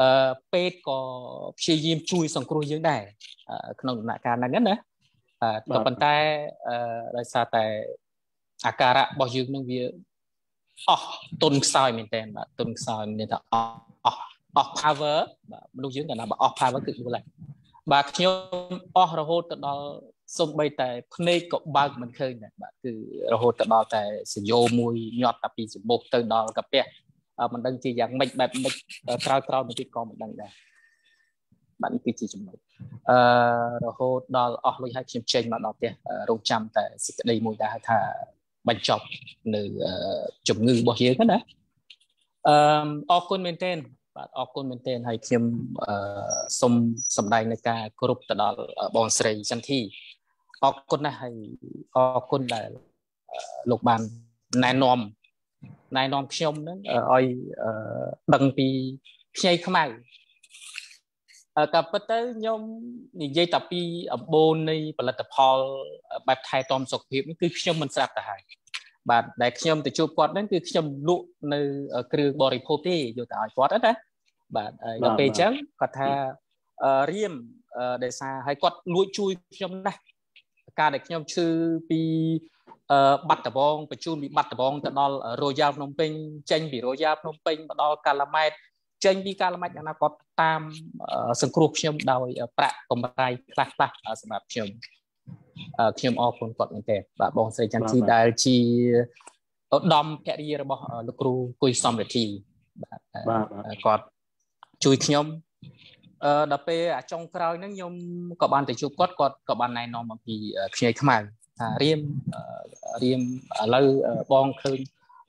អឺពេទ្យក៏ព្យាយាមជួយសង្គ្រោះយើងដែរក្នុងដំណាក់កាលហ្នឹងណាក៏ប៉ុន្តែអឺដោយសារតែអាការៈរបស់យើងនឹងវាអស់ទុនខ្សោយមែនតើបាទទុនខ្សោយមានថាអស់អស់អស់ power បាទមនុស្សយើងកាលណាបើអស់ power គឺយល់ហើយបាទខ្ញុំអស់រហូតទៅដល់ សំបីតែភ្នែកក៏បើកមិនឃើញដែរបាទគឺរហូតទៅដល់តែសយោមួយញាត់តែពីសម្បុកទៅដល់កាពះមិនដឹងជាយ៉ាងម៉េចបែបម៉េចក្រោយក្រោយបន្តិចក៏មិនដឹងដែរបាទនេះគឺជាចំណុចអឺរហូតដល់អស់លុយហើយខ្ញុំចេញមកដល់ផ្ទះរងចាំតែសេចក្តីមួយដែលហៅថាបញ្ចប់នៅជំងឺរបស់យើងណាអឺអរគុណមែនទែនបាទអរគុណមែនទែនហើយខ្ញុំសូមសម្ដែងនៅការគោរពទៅដល់បងស្រីចន្ទធី អរគុណណាស់ហើយអរគុណដែលលោកបានណែនាំណែនាំខ្ញុំហ្នឹងឲ្យដឹងពីខ្ញីខ្មៅក៏ប៉ុន្តែខ្ញុំនិយាយតែពីអបូននៃផលិតផលបែបថែទាំសុខភាពនេះគឺខ្ញុំមិនស្រាប់ទៅហើយបាទដែលខ្ញុំទៅជួបគាត់ហ្នឹងគឺខ្ញុំលក់នៅគ្រឿងបរិភោគទេយកទៅឲ្យគាត់ណាបាទដល់ពេលអញ្ចឹងគាត់ថារៀមដោយសារឲ្យគាត់លួចជួយខ្ញុំណាស់ ការដែលខ្ញុំឈឺពីអឺបាត់ដំបងបញ្ជូនពីបាត់ដំបងទៅដល់រយ៉ាលភ្នំពេញចេញពីរយ៉ាលភ្នំពេញមកដល់កាឡាម៉ែតចេញពីកាឡាម៉ែតយ៉ាងណាគាត់តាមសង្គ្រោះខ្ញុំដោយប្រាក់កម្រៃខ្លះខ្លះសម្រាប់ខ្ញុំខ្ញុំអរគុណគាត់មែនទែនបាទបងស្រីចន្ទធីដែលជាឧត្តមភរិយារបស់លោកគ្រូគុយសំរិទ្ធីបាទគាត់ជួយខ្ញុំ អឺដល់ពេលអាចុងក្រោយហ្នឹងខ្ញុំក៏បានទៅជួបគាត់គាត់ក៏បានណែនាំអំពីខ្ញីខ្មៅថារៀមរៀមឥឡូវបងឃើញ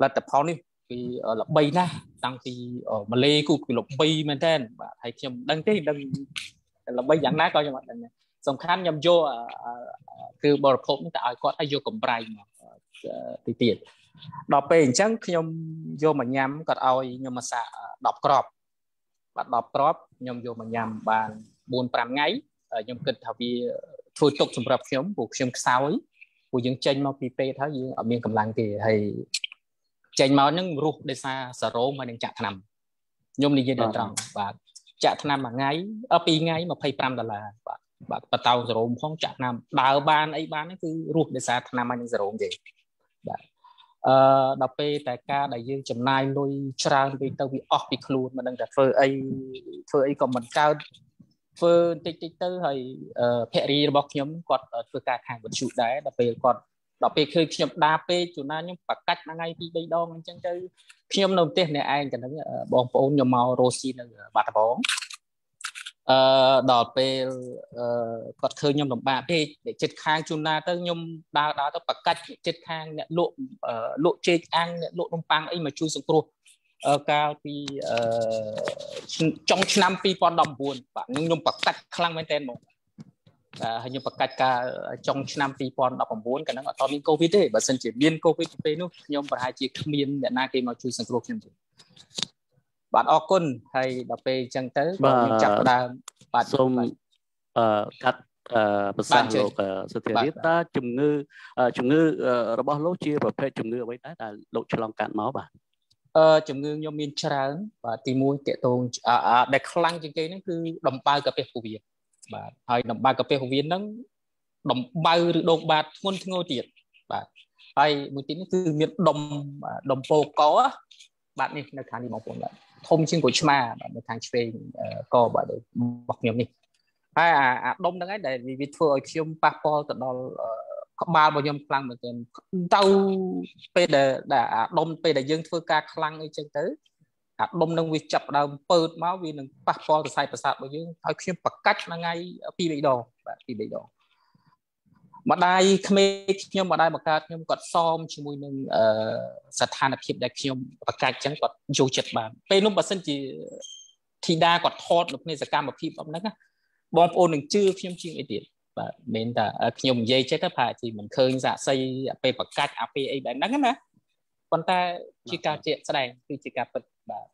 លទ្ធផលនេះពីល្បីណាស់តាំងពីម៉ាឡេគូគឺល្បីមែនតើបាទហើយខ្ញុំដឹងទេដឹងល្បីយ៉ាងណាក៏ខ្ញុំអត់ដឹងដែរសំខាន់ខ្ញុំយកគឺបរិភោគនេះទៅឲ្យគាត់ឲ្យយកកម្រៃមកទីទៀតដល់ពេលអញ្ចឹងខ្ញុំយកមកញ៉ាំគាត់ឲ្យខ្ញុំមកសាក10គ្រាប់ បាទ10គ្រាប់ខ្ញុំយកមកញ៉ាំបាន4 5ថ្ងៃខ្ញុំគិតថាវាធ្វើទុកសម្រាប់ខ្ញុំព្រោះខ្ញុំខ្សោយព្រោះយើងចេញមកពីពេទ្យហើយយើងអត់មានកម្លាំងទេហើយចេញមកហ្នឹងរស់ដោយសារសារ៉ូមហើយនឹងចាក់ថ្នាំខ្ញុំនិយាយដល់ត្រង់បាទចាក់ថ្នាំមួយថ្ងៃ2ថ្ងៃ25ដុល្លារបាទបាទបតោសារ៉ូមផងចាក់ថ្នាំដើរបានអីបានគឺរស់ដោយសារថ្នាំហើយនឹងសារ៉ូមទេបាទ អឺដល់ពេលតែការដែលយើងចំណាយលុយច្រើនពេកទៅវាអស់ពីខ្លួនមិនដឹងតែធ្វើអីធ្វើអីក៏មិនកើតធ្វើតិចតិចទៅហើយភរិយារបស់ខ្ញុំគាត់ធ្វើការខាងវិទ្យុដែរដល់ពេលគាត់ដល់ពេលឃើញខ្ញុំដាពេកជួនណាខ្ញុំបកាច់ថ្ងៃពីរ3ដងអញ្ចឹងទៅខ្ញុំនៅប្រទេសអ្នកឯងទៅនឹងបងប្អូនខ្ញុំមករស់ស៊ីនៅបាត់ដំបង អឺដល់ពេលអឺគាត់ឃើញខ្ញុំលំបាកពេកអ្នកចិត្តខាងជួនណាទៅខ្ញុំដើរដើរទៅបកាច់ចិត្តខាងអ្នកលក់លក់ចេកអាំងអ្នកលក់នំប៉័ងអីមកជួយសង្គ្រោះកាលពីអឺចុងឆ្នាំ2019បាទខ្ញុំបកាច់ខ្លាំងមែនតើហ្មងហើយខ្ញុំប្រកាសការចុងឆ្នាំ2019កាលហ្នឹងអត់មានកូវីដទេបើសិនជាមានកូវីដពេលនោះខ្ញុំប្រហែលជាគ្មានអ្នកណាគេមកជួយសង្គ្រោះខ្ញុំទេ បាទអរគុណហើយដល់ពេលអញ្ចឹងទៅខ្ញុំចាប់ដើមបាទសូមអឺកាត់អឺប្រសាសន៍លោកសុធារីតើជំងឺជំងឺរបស់លោកជាប្រភេទជំងឺអ្វីដែរដែលលោកឆ្លងកាត់មកបាទអឺជំងឺខ្ញុំមានច្រើនបាទទី1តកតងដែលខ្លាំងជាងគេហ្នឹងគឺដំបៅកាពះពោះវៀនបាទហើយដំបៅកាពះពោះវៀនហ្នឹងដំបៅឬដងបាតធ្ងន់ធ្ងរទៀតបាទហើយមួយទៀតនេះគឺមានដុំដុំពោកបាទនេះនៅខាងនេះបងប្អូនបាទធំជាងក្រូចឆ្មាបាទនៅខាងឆ្វេងកបាទរបស់ខ្ញុំនេះហើយអាអាដុំហ្នឹងឯងដែលវាធ្វើឲ្យខ្ញុំប៉ះពាល់ទៅដល់ក្បាលរបស់ខ្ញុំខ្លាំងមែនទែនទៅពេលដែលអាដុំពេលដែលយើងធ្វើការខ្លាំងអីចឹងទៅអាដុំនឹងវាចាប់ដើមពើតមកវានឹងប៉ះពាល់សរសៃប្រសាទរបស់យើងហើយខ្ញុំប្រកាច់ថ្ងៃ2 3ដងបាទ2 3ដង ម្ដាយក្មេកខ្ញុំម្ដាយបង្កើតខ្ញុំគាត់សមជាមួយនឹងស្ថានភាពដែលខ្ញុំប្រកាច់ចឹងគាត់យកចិត្តបានពេលនោះបើសិនជាធីតាគាត់ថតនៅក្នុងសកម្មភាពហ្នឹងណាបងប្អូននឹងជឿខ្ញុំជាងអីទៀតបាទមិនថាខ្ញុំនិយាយចេះទៅប្រហែលជាមិនឃើញសាក់សីពេលប្រកាច់អាពេលអីបែបហ្នឹងណាប៉ុន្តែជាការជាក់ស្ដែងគឺជាការពិតបាទ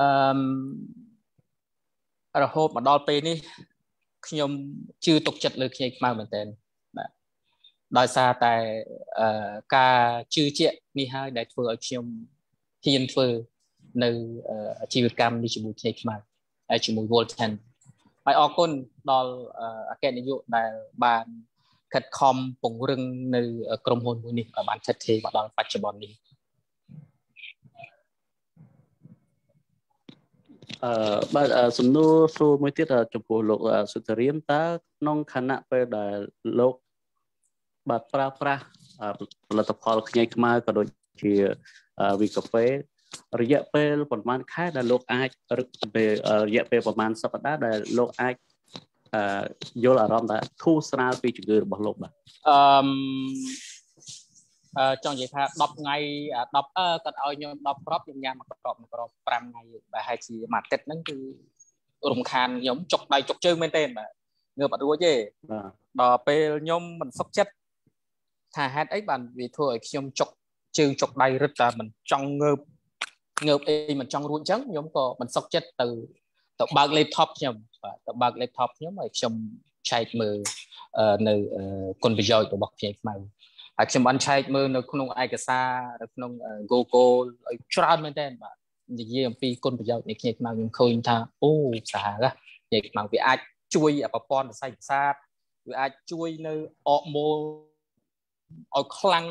អឺរហូតមកដល់ពេលនេះ ខ្ញុំជឿទុកចិត្តលើខ្ញីខ្មៅមែនតើបាទដោយសារតែការជឿជាក់នេះហើយដែលធ្វើឲ្យខ្ញុំហ៊ានធ្វើនៅអាជីវកម្មនេះជាមួយខ្ញីខ្មៅហើយជាមួយ Volten ហើយអរគុណដល់អគ្គនាយកដែលបានខិតខំពង្រឹងនៅ ក្រុមហ៊ុនមួយនេះឲ្យបានស្ថិតស្ថេរមកដល់បច្ចុប្បន្ននេះ អឺបាទសំណួរសួរមួយទៀតចំពោះលោកសុធរៀមតើក្នុងខណៈពេលដែលលោកបាទប្រើប្រាស់ផលិតផលខ្ញីខ្មៅក៏ដូចជាវីកាហ្វេរយៈពេលប្រហែលខែដែលលោកអាចពេលរយៈពេលប្រហែលសប្តាហ៍ដែលលោកអាចយល់អារម្មណ៍ថាធូរស្រាលពីជំងឺរបស់លោកបាទអឺអឺ ចង់និយាយថា10ថ្ងៃ10អឺគាត់ឲ្យខ្ញុំ10គ្រាប់ខ្ញុំញ៉ាំមួយគ្រាប់មួយគ្រាប់5ថ្ងៃបែរហើយជាមួយអាទិត្យហ្នឹងគឺរំខានខ្ញុំចុកដៃចុកជើងមែនទេបាទងើបអត់រួចទេបាទដល់ពេលខ្ញុំមិនសុខចិត្តថាហេតុអីបានវាធ្វើឲ្យខ្ញុំចុកជើងចុកដៃរឹតតែមិនចង់ងើបងើបអីមិនចង់រួចអញ្ចឹងខ្ញុំក៏មិនសុខចិត្តទៅទៅបើក laptop ខ្ញុំបាទទៅបើក laptop ខ្ញុំឲ្យខ្ញុំឆែកមើលនៅគុណប្រយោជន៍របស់ខ្ញីខ្មៅ ហើយខ្ញុំបានឆែកមើលនៅក្នុងឯកសារនៅក្នុង Google ឲ្យច្រើនមែនតើបាទនិយាយអំពីគុណប្រយោជន៍នៃខ្ញីខ្មៅខ្ញុំឃើញថាអូសាហាវខ្ញីខ្មៅវាអាចជួយប្រព័ន្ធសរសៃប្រសាទវាអាចជួយនៅអកម៉ូឲ្យខ្លាំង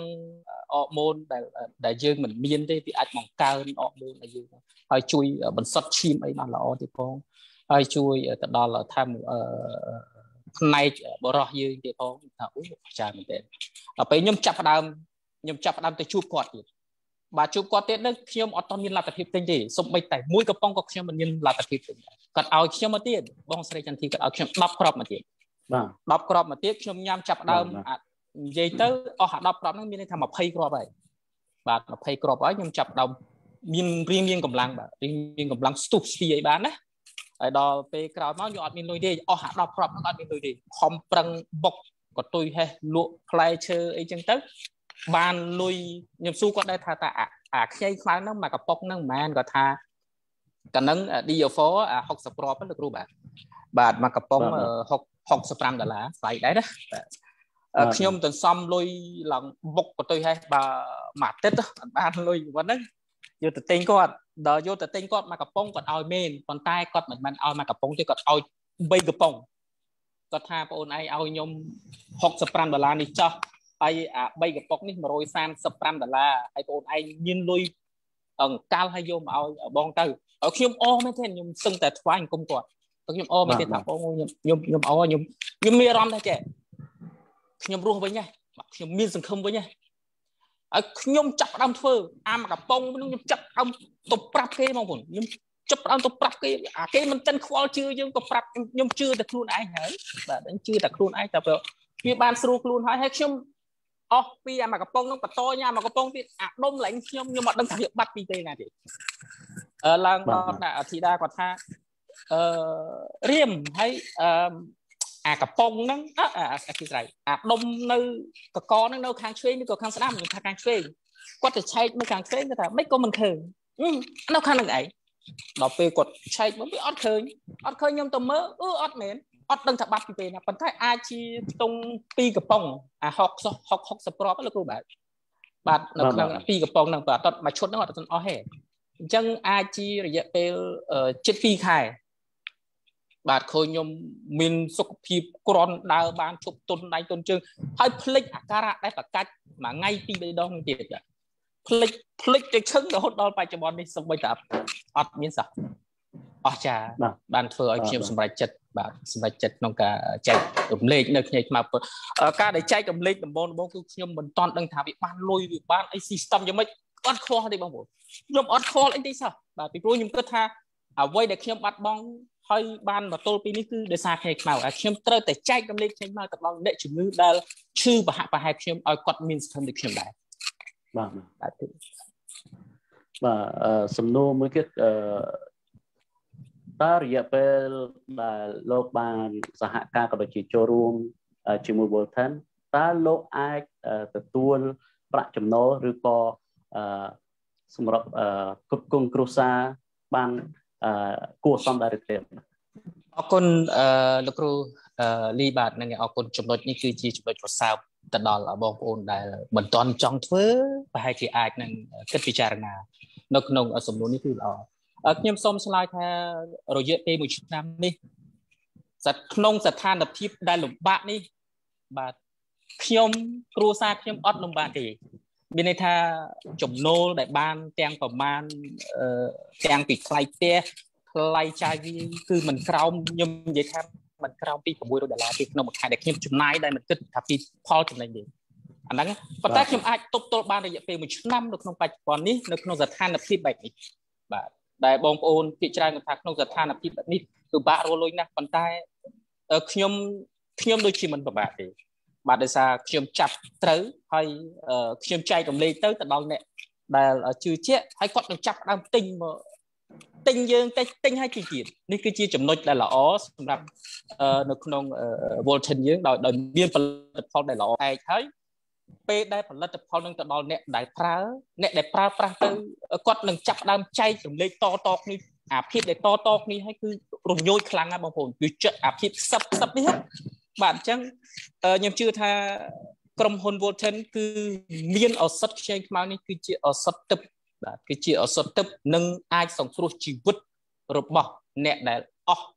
អរម៉ូនដែលដែលយើងមិនមានទេវាអាចបង្កើនអរម៉ូនឲ្យយើងហើយជួយបន្សុទ្ធឈាមអីបានល្អទៀតផងហើយជួយទៅដល់ថា ផ្នែកបរោះយើងទៀតផងថាអូច្រើនមែនទេដល់ពេលខ្ញុំចាប់ផ្ដើមខ្ញុំចាប់ផ្ដើមទៅជួបគាត់ទៀតបាទជួបគាត់ទៀតនឹងខ្ញុំអត់តមានលទ្ធភាពទិញទេសុំបីតែមួយកំប៉ុងក៏ខ្ញុំមិនមានលទ្ធភាពទិញគាត់ឲ្យខ្ញុំមកទៀតបងស្រីចន្ទធីគាត់ឲ្យខ្ញុំ10គ្រាប់មកទៀតបាទ10គ្រាប់មកទៀតខ្ញុំញ៉ាំចាប់ដើមនិយាយទៅអស់អា10គ្រាប់ហ្នឹងមានន័យថា20គ្រាប់ហើយបាទ20គ្រាប់ហើយខ្ញុំចាប់ដើមមានរៀងមានកម្លាំងបាទរៀងមានកម្លាំងស្ទុះស្ទីអីបានណា ហើយដល់ពេលក្រោយមកខ្ញុំអត់មានលុយទេអស់អា10គ្រាប់ហ្នឹងអត់មានលុយទេខំប្រឹងបុកក៏ទុយហេះលក់ផ្លែឈើអីចឹងទៅបានលុយខ្ញុំសួរគាត់ដែរថាតាអាខ្ញីខ្មៅហ្នឹងមកកប៉ុកហ្នឹងមិនមែនគាត់ថាកាលហ្នឹង DO4 អា60គ្រាប់លោកគ្រូបាទបាទមកកប៉ុង65ដុល្លារស្អីដែរណាបាទខ្ញុំទៅសំលុយឡើងបុកក៏ទៅហេះបើមួយអាទិត្យបានលុយប៉ុណ្ណឹង យកទៅទិញគាត់ដល់យកទៅទិញគាត់មកកំប៉ុងគាត់ឲ្យមែនប៉ុន្តែគាត់មិនមែនឲ្យមកកំប៉ុងទេគាត់ឲ្យ3កំប៉ុងគាត់ថាបងអូនឯងឲ្យខ្ញុំ65ដុល្លារនេះចោះហើយអា3កំប៉ុងនេះ135ដុល្លារហើយបងអូនឯងមានលុយអង្កលឲ្យយកមកឲ្យបងទៅហើយខ្ញុំអមែនទេខ្ញុំសឹងតែថ្វាយអង្គមគាត់ខ្ញុំអមែនទេថាបងខ្ញុំខ្ញុំខ្ញុំអខ្ញុំខ្ញុំមានអារម្មណ៍ថាចេះខ្ញុំរស់វិញហ៎ខ្ញុំមានសង្ឃឹមវិញហ៎ ហើយខ្ញុំចាប់ផ្ដើមធ្វើអាមកកំប៉ុងនោះខ្ញុំចាប់ផ្ដើមទៅប្រាប់គេបងប្អូនខ្ញុំចាប់ផ្ដើមទៅប្រាប់គេអាគេមិនចិនខ្វល់ជឿយើងទៅប្រាប់ខ្ញុំជឿតែខ្លួនឯងហើយបាទជឿតែខ្លួនឯងតែវាបានស្រួលខ្លួនហើយហើយខ្ញុំអស់ពីអាមកកំប៉ុងនោះបន្តញ៉ាំមកកំប៉ុងទៀតអាដុំឡើងខ្ញុំខ្ញុំអត់ដឹងថាវាបាត់ពីទេណាទេអឺឡើងដល់ដាក់អធិដាគាត់ថាអឺរៀមហើយអឺ អាកំប៉ុងហ្នឹងអាគេស្រ័យអាដុំនៅកកហ្នឹងនៅខាងឆ្វេងឬក៏ខាងស្ដាំខ្ញុំថាខាងឆ្វេងគាត់ទៅឆែកមកខាងឆ្វេងគាត់ថាមិនក៏មិនឃើញនៅខាងហ្នឹងឯងដល់ពេលគាត់ឆែកមកវាអត់ឃើញអត់ឃើញខ្ញុំទៅមើលអឺអត់មែនអត់ដឹងថាបាត់ពីពេលណាប៉ុន្តែអាចជាខ្ទង់2កំប៉ុងអា60 60គ្រាប់លោកគ្រូបាទបាទនៅក្នុង2កំប៉ុងហ្នឹងបាទអត់មួយឈុតហ្នឹងអត់ទាន់អស់ទេអញ្ចឹងអាចជារយៈពេលជិត2ខែ បាទឃើញខ្ញុំមានសុខភាពក្រន់ដើរបានជប់ទុនដៃទុនជើងហើយភ្លេចអាការៈដែលប្រកាច់មួយថ្ងៃពីរបីដងទៀតភ្លេចភ្លេចទៅឈឹងរហូតដល់បច្ចុប្បន្ននេះសូម្បីតែអត់មានសោះអស្ចារ្យបានធ្វើឲ្យខ្ញុំសម្រេចចិត្តបាទសម្រេចចិត្តក្នុងការចែករំលែកនៅគ្នាខ្មៅពុតការដែលចែករំលែកដំបូងដំបូងគឺខ្ញុំមិនតន់ដឹងថាវាបានលុយវាបានអី system យ៉ាងម៉េចអត់ខ្វល់ទេបងប្អូនខ្ញុំអត់ខ្វល់អីទេសោះបាទពីព្រោះខ្ញុំគិតថាអ្វីដែលខ្ញុំបាត់បង់ ហើយបានមកទល់ពីនេះគឺដោយសារគ្នាខ្មៅហើយខ្ញុំត្រូវតែចែករំលែកគ្នាខ្មៅទៅដល់អ្នកជំងឺដែលឈឺប្រហាក់ប្រហែលខ្ញុំឲ្យគាត់មានស្ថិតដូចខ្ញុំដែរបាទបាទបាទសំណួរមួយទៀតអឺតើរយៈពេលដែលលោកបានសហការក៏ដូចជាចូលរួមជាមួយ Volten តើលោកអាចទទួលប្រាក់ចំណូលឬក៏សម្រាប់គ្រប់គ្រងគ្រួសារបាន គួរសមដែរទេអរគុណអឺលោកគ្រូលីបាទនឹងអរគុណចំណុចនេះគឺជាចំណុចប្រសើរទៅដល់បងប្អូនដែលមិនទាន់ចង់ធ្វើប្រហែលជាអាចនឹងគិតពិចារណា នៅក្នុងសំណួរនេះគឺល្អខ្ញុំសូមឆ្លើយថារយៈពេល1ឆ្នាំនេះស្ថិតក្នុងស្ថានភាពដែលលំបាកនេះបាទខ្ញុំគ្រួសារខ្ញុំអត់លំបាកទេ មានន័យថាចំណូលដែលបានទាំងប្រមាណទាំងពីថ្លៃផ្ទះថ្លៃចាយវាគឺមិនក្រោមខ្ញុំនិយាយថាមិនក្រោមពី600ដុល្លារទេក្នុងមួយខែដែលខ្ញុំចំណាយដែលមិនគិតថាពីផលចំណេញទេអាហ្នឹងប៉ុន្តែខ្ញុំអាចទប់ទល់បានរយៈពេល1ឆ្នាំនៅក្នុងបច្ចុប្បន្ននេះនៅក្នុងស្ថានភាពបែបនេះបាទដែលបងប្អូនភាគច្រើនគាត់ថាក្នុងស្ថានភាពបែបនេះគឺបាក់រលុយណាស់ប៉ុន្តែខ្ញុំខ្ញុំដូចជាមិនពិបាកទេ បាទដោយសារខ្ញុំចាប់ត្រូវហើយខ្ញុំចែករំលែកទៅទៅដល់អ្នកដែលជឿជាក់ហើយគាត់នឹងចាប់ដើមទិញមកទិញយើងតែទិញឲ្យជឿទៀតនេះគឺជាចំណុចដែលល្អសម្រាប់នៅក្នុង Volten យើងដោយដោយមានផលិតផលដែលល្អឯកហើយពេលដែលផលិតផលនឹងទៅដល់អ្នកដែលប្រើអ្នកដែលប្រើប្រាស់ទៅគាត់នឹងចាប់ដើមចែករំលែកតតគ្នាអាភាពដែលតតគ្នាហើយគឺរញយខ្លាំងណាស់បងប្អូនគឺចិត្តអាភាពសឹបសឹបនេះ បាទអញ្ចឹងខ្ញុំជឿថាក្រុមហ៊ុន Volten គឺមានឱសថខ្ចីខ្មៅនេះគឺជាឱសថទឹកបាទគឺជាឱសថទឹកនិងអាចសង្គ្រោះជីវិតរបស់អ្នកដែលអស់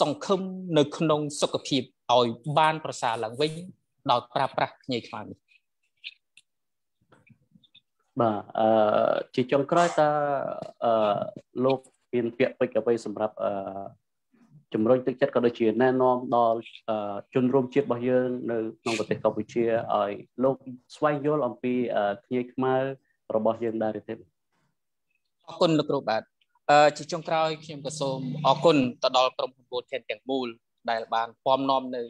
សង្ឃឹមនៅក្នុងសុខភាពឲ្យបានប្រសើរឡើងវិញដោយប្រើប្រាស់ខ្ញីខ្មៅនេះបាទអឺជាចុងក្រោយតើអឺលោកមានពាក្យពេចន៍អ្វីសម្រាប់អឺ ជំរុញទឹកចិត្តក៏ដូចជាណែនាំដល់ជនរួមជាតិរបស់យើងនៅក្នុងប្រទេសកម្ពុជាឲ្យលោកស្វែងយល់អំពីខ្ញីខ្មៅរបស់យើងដែរទេអរគុណលោកគ្រូបាទអឺជាចុងក្រោយខ្ញុំក៏សូមអរគុណទៅដល់ក្រុមហ៊ុន Volten ទាំងមូលដែលបានពំនាំនៅ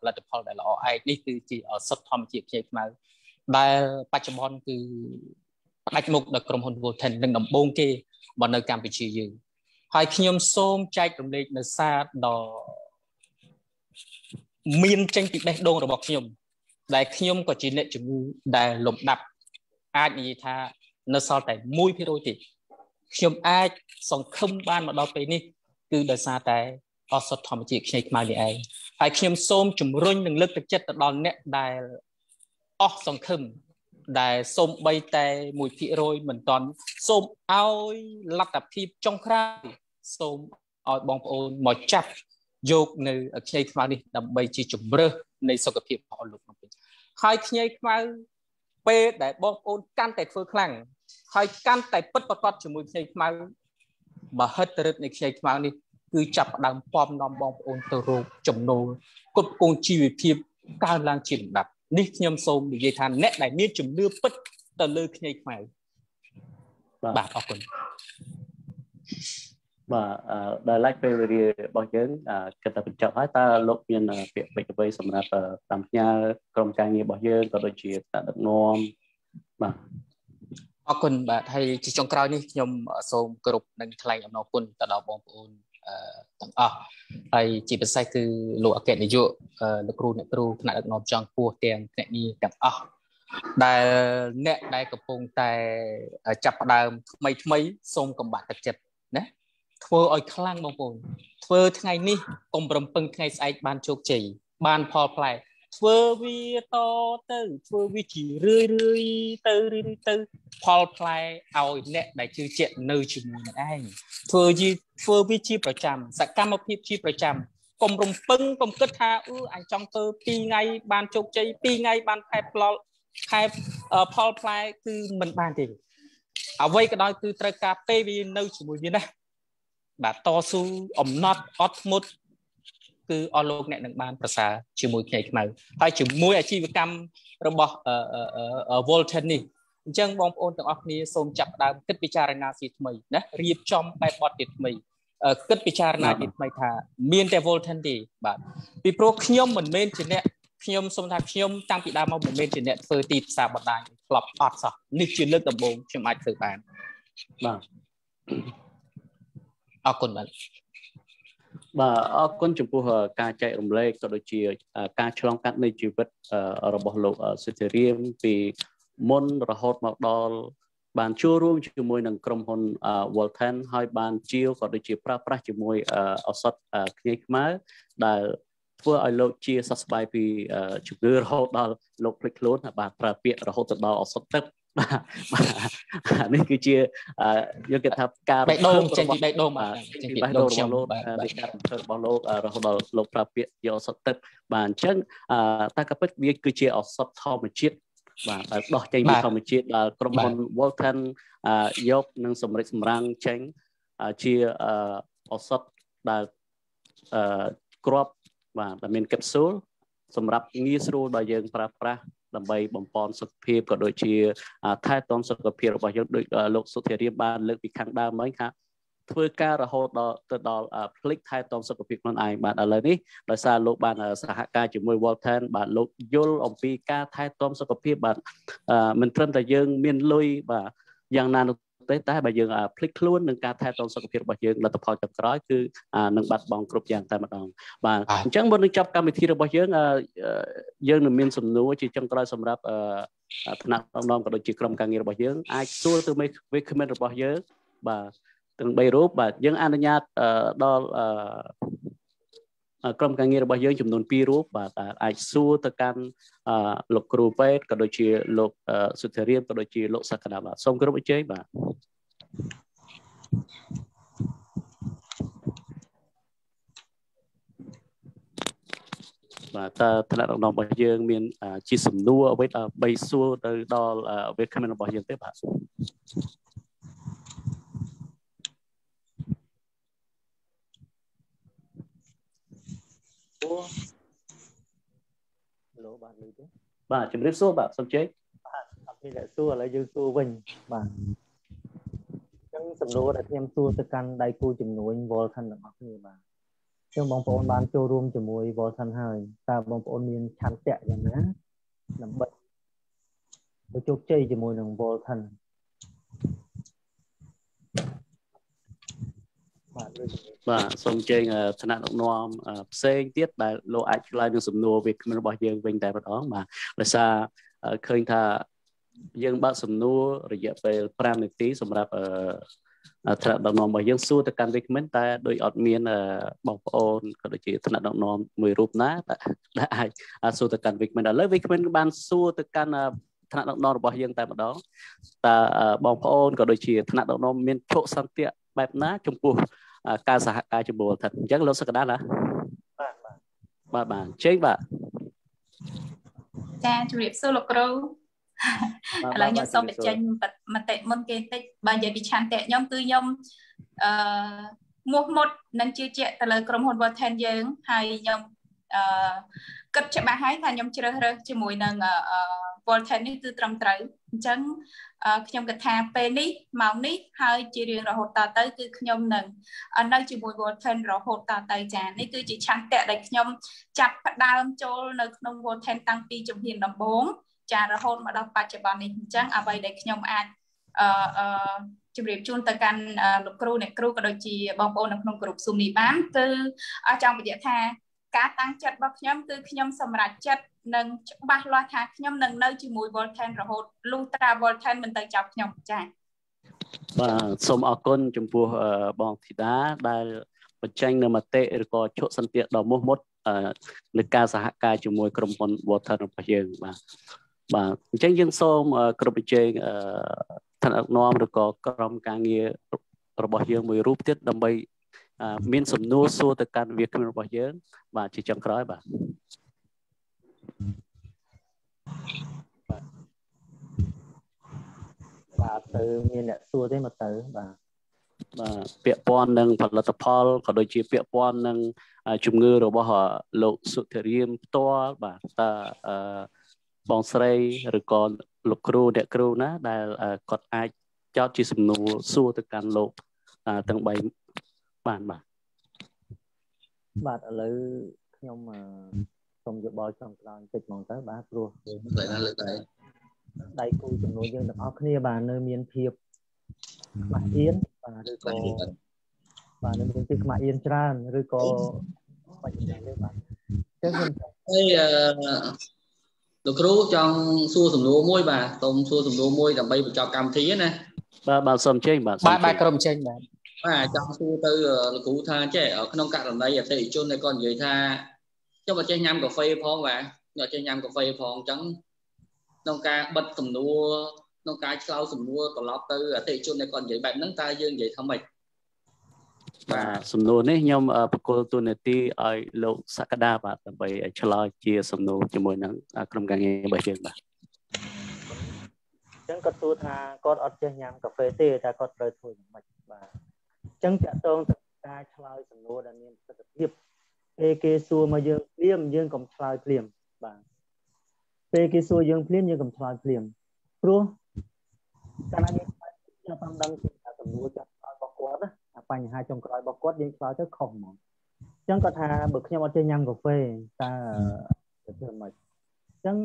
ផលិតផលដែលល្អឯកនេះគឺជាសុទ្ធធម្មជាតិខ្ញីខ្មៅដែលបច្ចុប្បន្នគឺផ្ដាច់មុខដល់ក្រុមហ៊ុន Volten និងដំបូងគេមកនៅកម្ពុជាយើង ហើយខ្ញុំសូមចែករំលែកនៅសារដ៏មានចេញពីបេះដូងរបស់ខ្ញុំ ដែលខ្ញុំក៏ជាអ្នកជំងឺដែលលំដាប់អាចនិយាយថានៅសល់តែ1%ទេខ្ញុំអាចសង្ឃឹមបានមកដល់ពេលនេះ គឺដោយសារតែអសតធម្មជាតិខ្ញីខ្មៅនេះឯងហើយខ្ញុំសូមជំរុញនិងលើកទឹកចិត្តទៅដល់អ្នកដែលអស់សង្ឃឹមដែលសូមបីតែ1%មិនតន់សូមឲ្យលទ្ធភាពចុងក្រោយ សូមឲ្យបងប្អូនមកចាប់យកនៅខ្ញីខ្មៅនេះដើម្បីជាជំរើសនៃសុខភាពរបស់លោកក្នុងពេញហើយខ្ញីខ្មៅពេលដែលបងប្អូនកាន់តែធ្វើខ្លាំងហើយកាន់តែពិតប្រកបជាមួយខ្ញីខ្មៅបើហិតទៅរឹតនៃខ្ញីខ្មៅនេះគឺចាប់ផ្ដើមពំនាំបងប្អូនទៅរកចំណូលគុតគងជីវភាពកើនឡើងជាលំដាប់នេះខ្ញុំសូមនិយាយថាអ្នកដែលមានជំនឿពិតទៅលើខ្ញីខ្មៅបាទអរគុណ បាទដែលឡែកពេលវេលារបស់យើងគិតតែបញ្ចប់ហើយតើលោកមានពាក្យពេចន៍អ្វីសម្រាប់តាមផ្ញើក្រុមការងាររបស់យើងក៏ដូចជាតាដឹកនាំបាទអរគុណបាទហើយជាចុងក្រោយនេះខ្ញុំសូមគោរពនិងថ្លែងអំណរគុណទៅដល់បងប្អូនទាំងអស់ហើយជាពិសេសគឺលោកអគ្គនាយកលោកគ្រូអ្នកគ្រូថ្នាក់ដឹកនាំចង់ពោះទាំងអ្នកងារទាំងអស់ដែលអ្នកដែលកំពុងតែចាប់ផ្ដើមថ្មីថ្មីសូមកំបាក់ទឹកចិត្តណា ធ្វើឲ្យខ្លាំងបងប្អូនធ្វើថ្ងៃនេះកុំរំពឹងថ្ងៃស្អែកបានជោគជ័យបានផលផ្លែធ្វើវាតទៅធ្វើវាជារឿយរឿយទៅរឿយទៅផលផ្លែឲ្យអ្នកដែលជឿជាក់នៅជាមួយនឹងឯងធ្វើជាធ្វើវាជាប្រចាំសកម្មភាពជាប្រចាំកុំរំពឹងកុំគិតថាអឺអញចង់ធ្វើ2ថ្ងៃបានជោគជ័យ2ថ្ងៃបានខែផ្លល់ខែផលផ្លែគឺមិនបានទេអ្វីក៏ដោយគឺត្រូវការពេលវានៅជាមួយវាណា បាទតស៊ូអំណត់អត់ធ្មត់គឺអស់លោកអ្នកនឹងបានប្រសើរជាមួយខ្ញីខ្មៅហើយជាមួយអាជីវកម្មរបស់ Volten នេះអញ្ចឹងបងប្អូនទាំងអស់គ្នាសូមចាប់ផ្ដើមគិតពិចារណាជាថ្មីណារៀបចំបែបបទជាថ្មីគិតពិចារណាជាថ្មីថាមានតែ Volten ទេបាទពីព្រោះខ្ញុំមិនមែនជាអ្នកខ្ញុំសូមថាខ្ញុំតាំងពីដើមមកមិនមែនជាអ្នកធ្វើទីផ្សារបណ្ដាញក្លប់អត់សោះនេះជាលើកដំបូងខ្ញុំអាចធ្វើបានបាទ អរគុណបាទបាទអរគុណចំពោះការចែករំលែកក៏ដូចជាការឆ្លងកាត់នៃជីវិតរបស់លោកសិទ្ធិរៀមពីមុនរហូតមកដល់បានចូលរួមជាមួយនឹងក្រុមហ៊ុន Volten ហើយបានជាវក៏ដូចជាប្រើប្រាស់ជាមួយឱសថខ្ញីខ្មៅដែលធ្វើឲ្យលោកជាសះស្បើយពីជំងឺរហូតដល់លោកភ្លេចខ្លួនបាទប្រើពាក្យរហូតទៅដល់ឱសថទឹក បាទនេះគឺជាយើងគេថាការបេះដូងចេញពីបេះដូងបាទចេញពីបេះដូងរបស់លោកពីការបំផិតរបស់លោករហូតដល់លោកប្រើពាក្យយកឱសថទឹកបាទអញ្ចឹងតែក៏ពិតវាគឺជាឱសថធម្មជាតិបាទដែលដោះចេញពីធម្មជាតិដែលក្រុមហ៊ុន Volten យកនិងសម្រេចសម្រាំងចេញជាឱសថដែលគ្រាប់បាទដែលមានកាព្យូលសម្រាប់ងាយស្រួលដល់យើងប្រើប្រាស់ ដើម្បីបំពន់សុខភាពក៏ដូចជាថែទាំសុខភាពរបស់យើងដូចលោកសុធារាមបានលើកពីខាងដើមហ្នឹងថាធ្វើការរហូតដល់ទៅដល់ផ្លិចថែទាំសុខភាពខ្លួនឯងបាទឥឡូវនេះដោយសារលោកបានសហការជាមួយ Walton បាទលោកយល់អំពីការថែទាំសុខភាពបាទមិនត្រឹមតែយើងមានលុយបាទយ៉ាងណានោះ ទេតែបើយើងភ្លេចខ្លួននឹងការថែទាំសុខភាពរបស់យើងលទ្ធផលចុងក្រោយគឺនឹងបាត់បង់គ្រប់យ៉ាងតែម្ដងបាទអញ្ចឹងមុននឹងចាប់កម្មវិធីរបស់យើងយើងនឹងមានសំណួរជាចុងក្រោយសម្រាប់ថ្នាក់ដឹកនាំក៏ដូចជាក្រុមការងាររបស់យើងអាចសួរទៅមេវាគ្មិនរបស់យើងបាទទាំង3រូបបាទយើងអនុញ្ញាតដល់ ក្រុមការងាររបស់យើងចំនួន2រូបបាទអាចសួរទៅកាន់លោកគ្រូពេទ្យក៏ដូចជាលោកសុធារៀនក៏ដូចជាលោកសក្តាបាទសូមគោរពអញ្ជើញបាទបាទតើថ្នាក់ដឹកនាំរបស់យើងមានជាសំណួរអ្វីដើម្បីសួរទៅដល់វាគ្មិនរបស់យើងទេបាទ លោបាទលឺទេបាទជំរាបសួរបាទសុំជ័យបាទអត់មានអ្នកសួរឥឡូវយើងសួរវិញបាទអញ្ចឹងសំណួរដែលខ្ញុំសួរទៅកាន់ដៃគូជំនួញ Volcan ទាំងអស់គ្នាបាទចឹងបងប្អូនបានចូលរួមជាមួយ Volcan ហើយតើបងប្អូនមានឆន្ទៈយ៉ាងណាដើម្បីទៅជោគជ័យជាមួយនឹង Volcan បាទ បាទសូមជើញឋានៈដឹកនាំផ្សេងទៀតដែលលោកអាចឆ្លើយនឹងសំណួរវាគ្មិនរបស់យើងវិញតែម្ដងបាទដោយសារឃើញថាយើងបើកសំណួររយៈពេល5នាទីសម្រាប់ថ្នាក់ដឹកនាំរបស់យើងសួរទៅកាន់វិក្កាមិនតែដូចអត់មានបងប្អូនក៏ដូចជាថ្នាក់ដឹកនាំមួយរូបណាដែលអាចសួរទៅកាន់វិក្កាមិនឥឡូវវិក្កាមិនបានសួរទៅកាន់ថ្នាក់ដឹកនាំរបស់យើងតែម្ដងតើបងប្អូនក៏ដូចជាថ្នាក់ដឹកនាំមានភោគសន្តិបែបណាចំពោះ ការសហការជាមួយវលថិតអញ្ចឹងលោកសក្តាណាបាទបាទបាទជើញបាទចាជម្រាបសួរលោកគ្រូឥឡូវខ្ញុំសូមបញ្ចេញមតិមុនគេបន្តិចបើនិយាយពីឆន្ទៈខ្ញុំគឺខ្ញុំអឺមោះមុតនិងជឿជាក់ទៅលើក្រុមហ៊ុន Volten យើងហើយខ្ញុំអឺគិតច្បាស់ហើយថាខ្ញុំជ្រើសរើសជាមួយនឹង Volten នេះគឺត្រឹមត្រូវ អញ្ចឹងខ្ញុំគិតថាពេលនេះម៉ោងនេះហើយជារៀងរហូតតទៅគឺខ្ញុំនឹងនៅជាមួយ Volten រហូតតទៅចានេះគឺជាឆន្ទៈដែលខ្ញុំចាប់ផ្ដើមចូលនៅក្នុង Volten តាំងពីជំហានដំបូងចារហូតមកដល់បច្ចុប្បន្ននេះអញ្ចឹងអ្វីដែលខ្ញុំអាចអឺជម្រាបជូនទៅកាន់លោកគ្រូអ្នកគ្រូក៏ដូចជាបងប្អូននៅក្នុងក្រុមស៊ុំនេះបានគឺចង់បញ្ជាក់ថាការតាំងចិត្តរបស់ខ្ញុំគឺខ្ញុំសម្រេចចិត្ត និងច្បាស់លាស់ថាខ្ញុំនឹងនៅជាមួយ Volten រហូតលុះត្រា Volten មិនទៅចាប់ខ្ញុំចា៎បាទសូមអរគុណចំពោះបងធីតាដែលបញ្ចេញនៅមតិឬក៏ជក់សន្តិដ៏មោះមុតលើការសហការជាមួយក្រុមហ៊ុន Water របស់យើងបាទបាទអញ្ចឹងយើងសូមគ្រប់បញ្ចេញឋានៈនាំឬក៏ក្រុមការងាររបស់យើងមួយរូបទៀតដើម្បីមានសំណួរសួរទៅកាន់វាគ្មិនរបស់យើង បាទជាចុងក្រោយបាទ បាទទៅមានអ្នកសួរទេមកទៅបាទបាទពាក់ព័ន្ធនឹងផលិតផលក៏ដូចជាពាក់ព័ន្ធនឹងជំងឺរបស់លោកសុធិរាមផ្ទាល់បាទតើបងស្រីឬក៏លោកគ្រូអ្នកគ្រូណា ដែលគាត់អាចចោទជាសំណួរសួរទៅកាន់លោកទាំង3បានបាទបាទឥឡូវខ្ញុំ សូមយោបល់ចុងក្រោយបន្តិចហ្មងទៅបាទព្រោះតែណាលើកដៃដៃគូចំនួនយើងទាំងអស់គ្នាបាទនៅមានភាពខ្មាស់អៀនបាទឬក៏បាទនៅមានភាពខ្មាស់អៀនច្រើនឬក៏បាច់យ៉ាងនេះបាទចឹងខ្ញុំហើយអឺលោកគ្រូចង់សួរសំណួរមួយបាទសូមសួរសំណួរមួយដើម្បីបញ្ចប់កម្មវិធីណាបាទបាទសូមចេញបាទបាទបាទក្រុមចេញបាទបាទចង់សួរទៅលោកគ្រូថាចេះក្នុងករណីអតិថិជនដែលគាត់និយាយថា ខ្ញុំអត់ចេះញ៉ាំកាហ្វេផងបាទខ្ញុំអត់ចេះញ៉ាំកាហ្វេផងអញ្ចឹងក្នុងការបិទសំណួរក្នុងការឆ្លើយសំណួរត្រឡប់ទៅអតិថិជនដែលគាត់និយាយបែបហ្នឹងតើយើងនិយាយថាម៉េចបាទសំណួរនេះខ្ញុំបកគលទូនាទីឲ្យលោកសក្តាបាទដើម្បីឆ្លើយជាសំណួរជាមួយនឹងក្រុមការងាររបស់យើងបាទអញ្ចឹងគាត់សួរថាគាត់អត់ចេះញ៉ាំកាហ្វេទេតែគាត់ត្រូវធ្វើយ៉ាងម៉េចបាទអញ្ចឹងតាក់ទងទៅការឆ្លើយសំណួរដែលមានប្រសិទ្ធភាព ពេលគេសួរមកយើងភ្លាមយើងកុំឆ្លើយភ្លាមបាទពេលគេសួរយើងភ្លាមយើងកុំឆ្លើយភ្លាមព្រោះកាលណាយើងខ្ញុំតាមដឹងពីសំណួរចាស់របស់គាត់ណាបញ្ហាចុងក្រោយរបស់គាត់យើងឆ្លើយទៅខុសហ្មងអញ្ចឹងគាត់ថាបើខ្ញុំអត់ចេះញ៉ាំកាហ្វេតើទៅធ្វើម៉េចអញ្ចឹង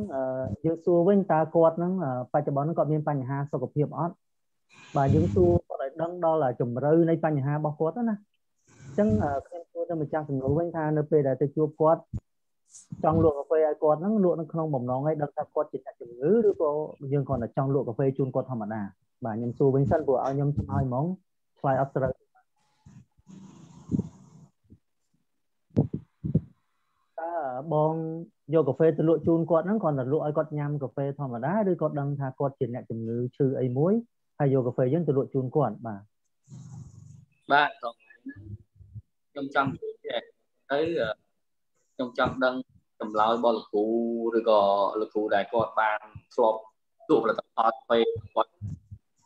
យើងសួរវិញតើគាត់ហ្នឹងបច្ចុប្បន្នហ្នឹងគាត់មានបញ្ហាសុខភាពអត់បាទយើងសួរគាត់ឲ្យដឹងដល់ជំរឿនៃបញ្ហារបស់គាត់ណាអញ្ចឹងខ្ញុំសួរ ទៅម្ចាស់សំណួរវិញថានៅពេលដែលទៅជួបគាត់ចង់លក់កាហ្វេឲ្យគាត់ហ្នឹងលក់នៅក្នុងបំណងឲ្យដឹងថាគាត់ជាអ្នកជំងឺឬក៏យើងគ្រាន់តែចង់លក់កាហ្វេជូនគាត់ធម្មតាបាទខ្ញុំសួរវិញសិនព្រោះឲ្យខ្ញុំឆ្លើយហ្មងឆ្លើយអត់ត្រូវតើបងយកកាហ្វេទៅលក់ជូនគាត់ហ្នឹងគ្រាន់តែលក់ឲ្យគាត់ញ៉ាំកាហ្វេធម្មតាឬគាត់ដឹងថាគាត់ជាអ្នកជំងឺឈឺអីមួយហើយយកកាហ្វេយើងទៅលក់ជូនគាត់បាទបាទ ខ្ញុំចង់និយាយទៅខ្ញុំចង់ដឹងចម្លើយរបស់លោកគ្រូឬក៏លោកគ្រូដែលគាត់បានធ្លាប់លក់ផលិតផលទៅគាត់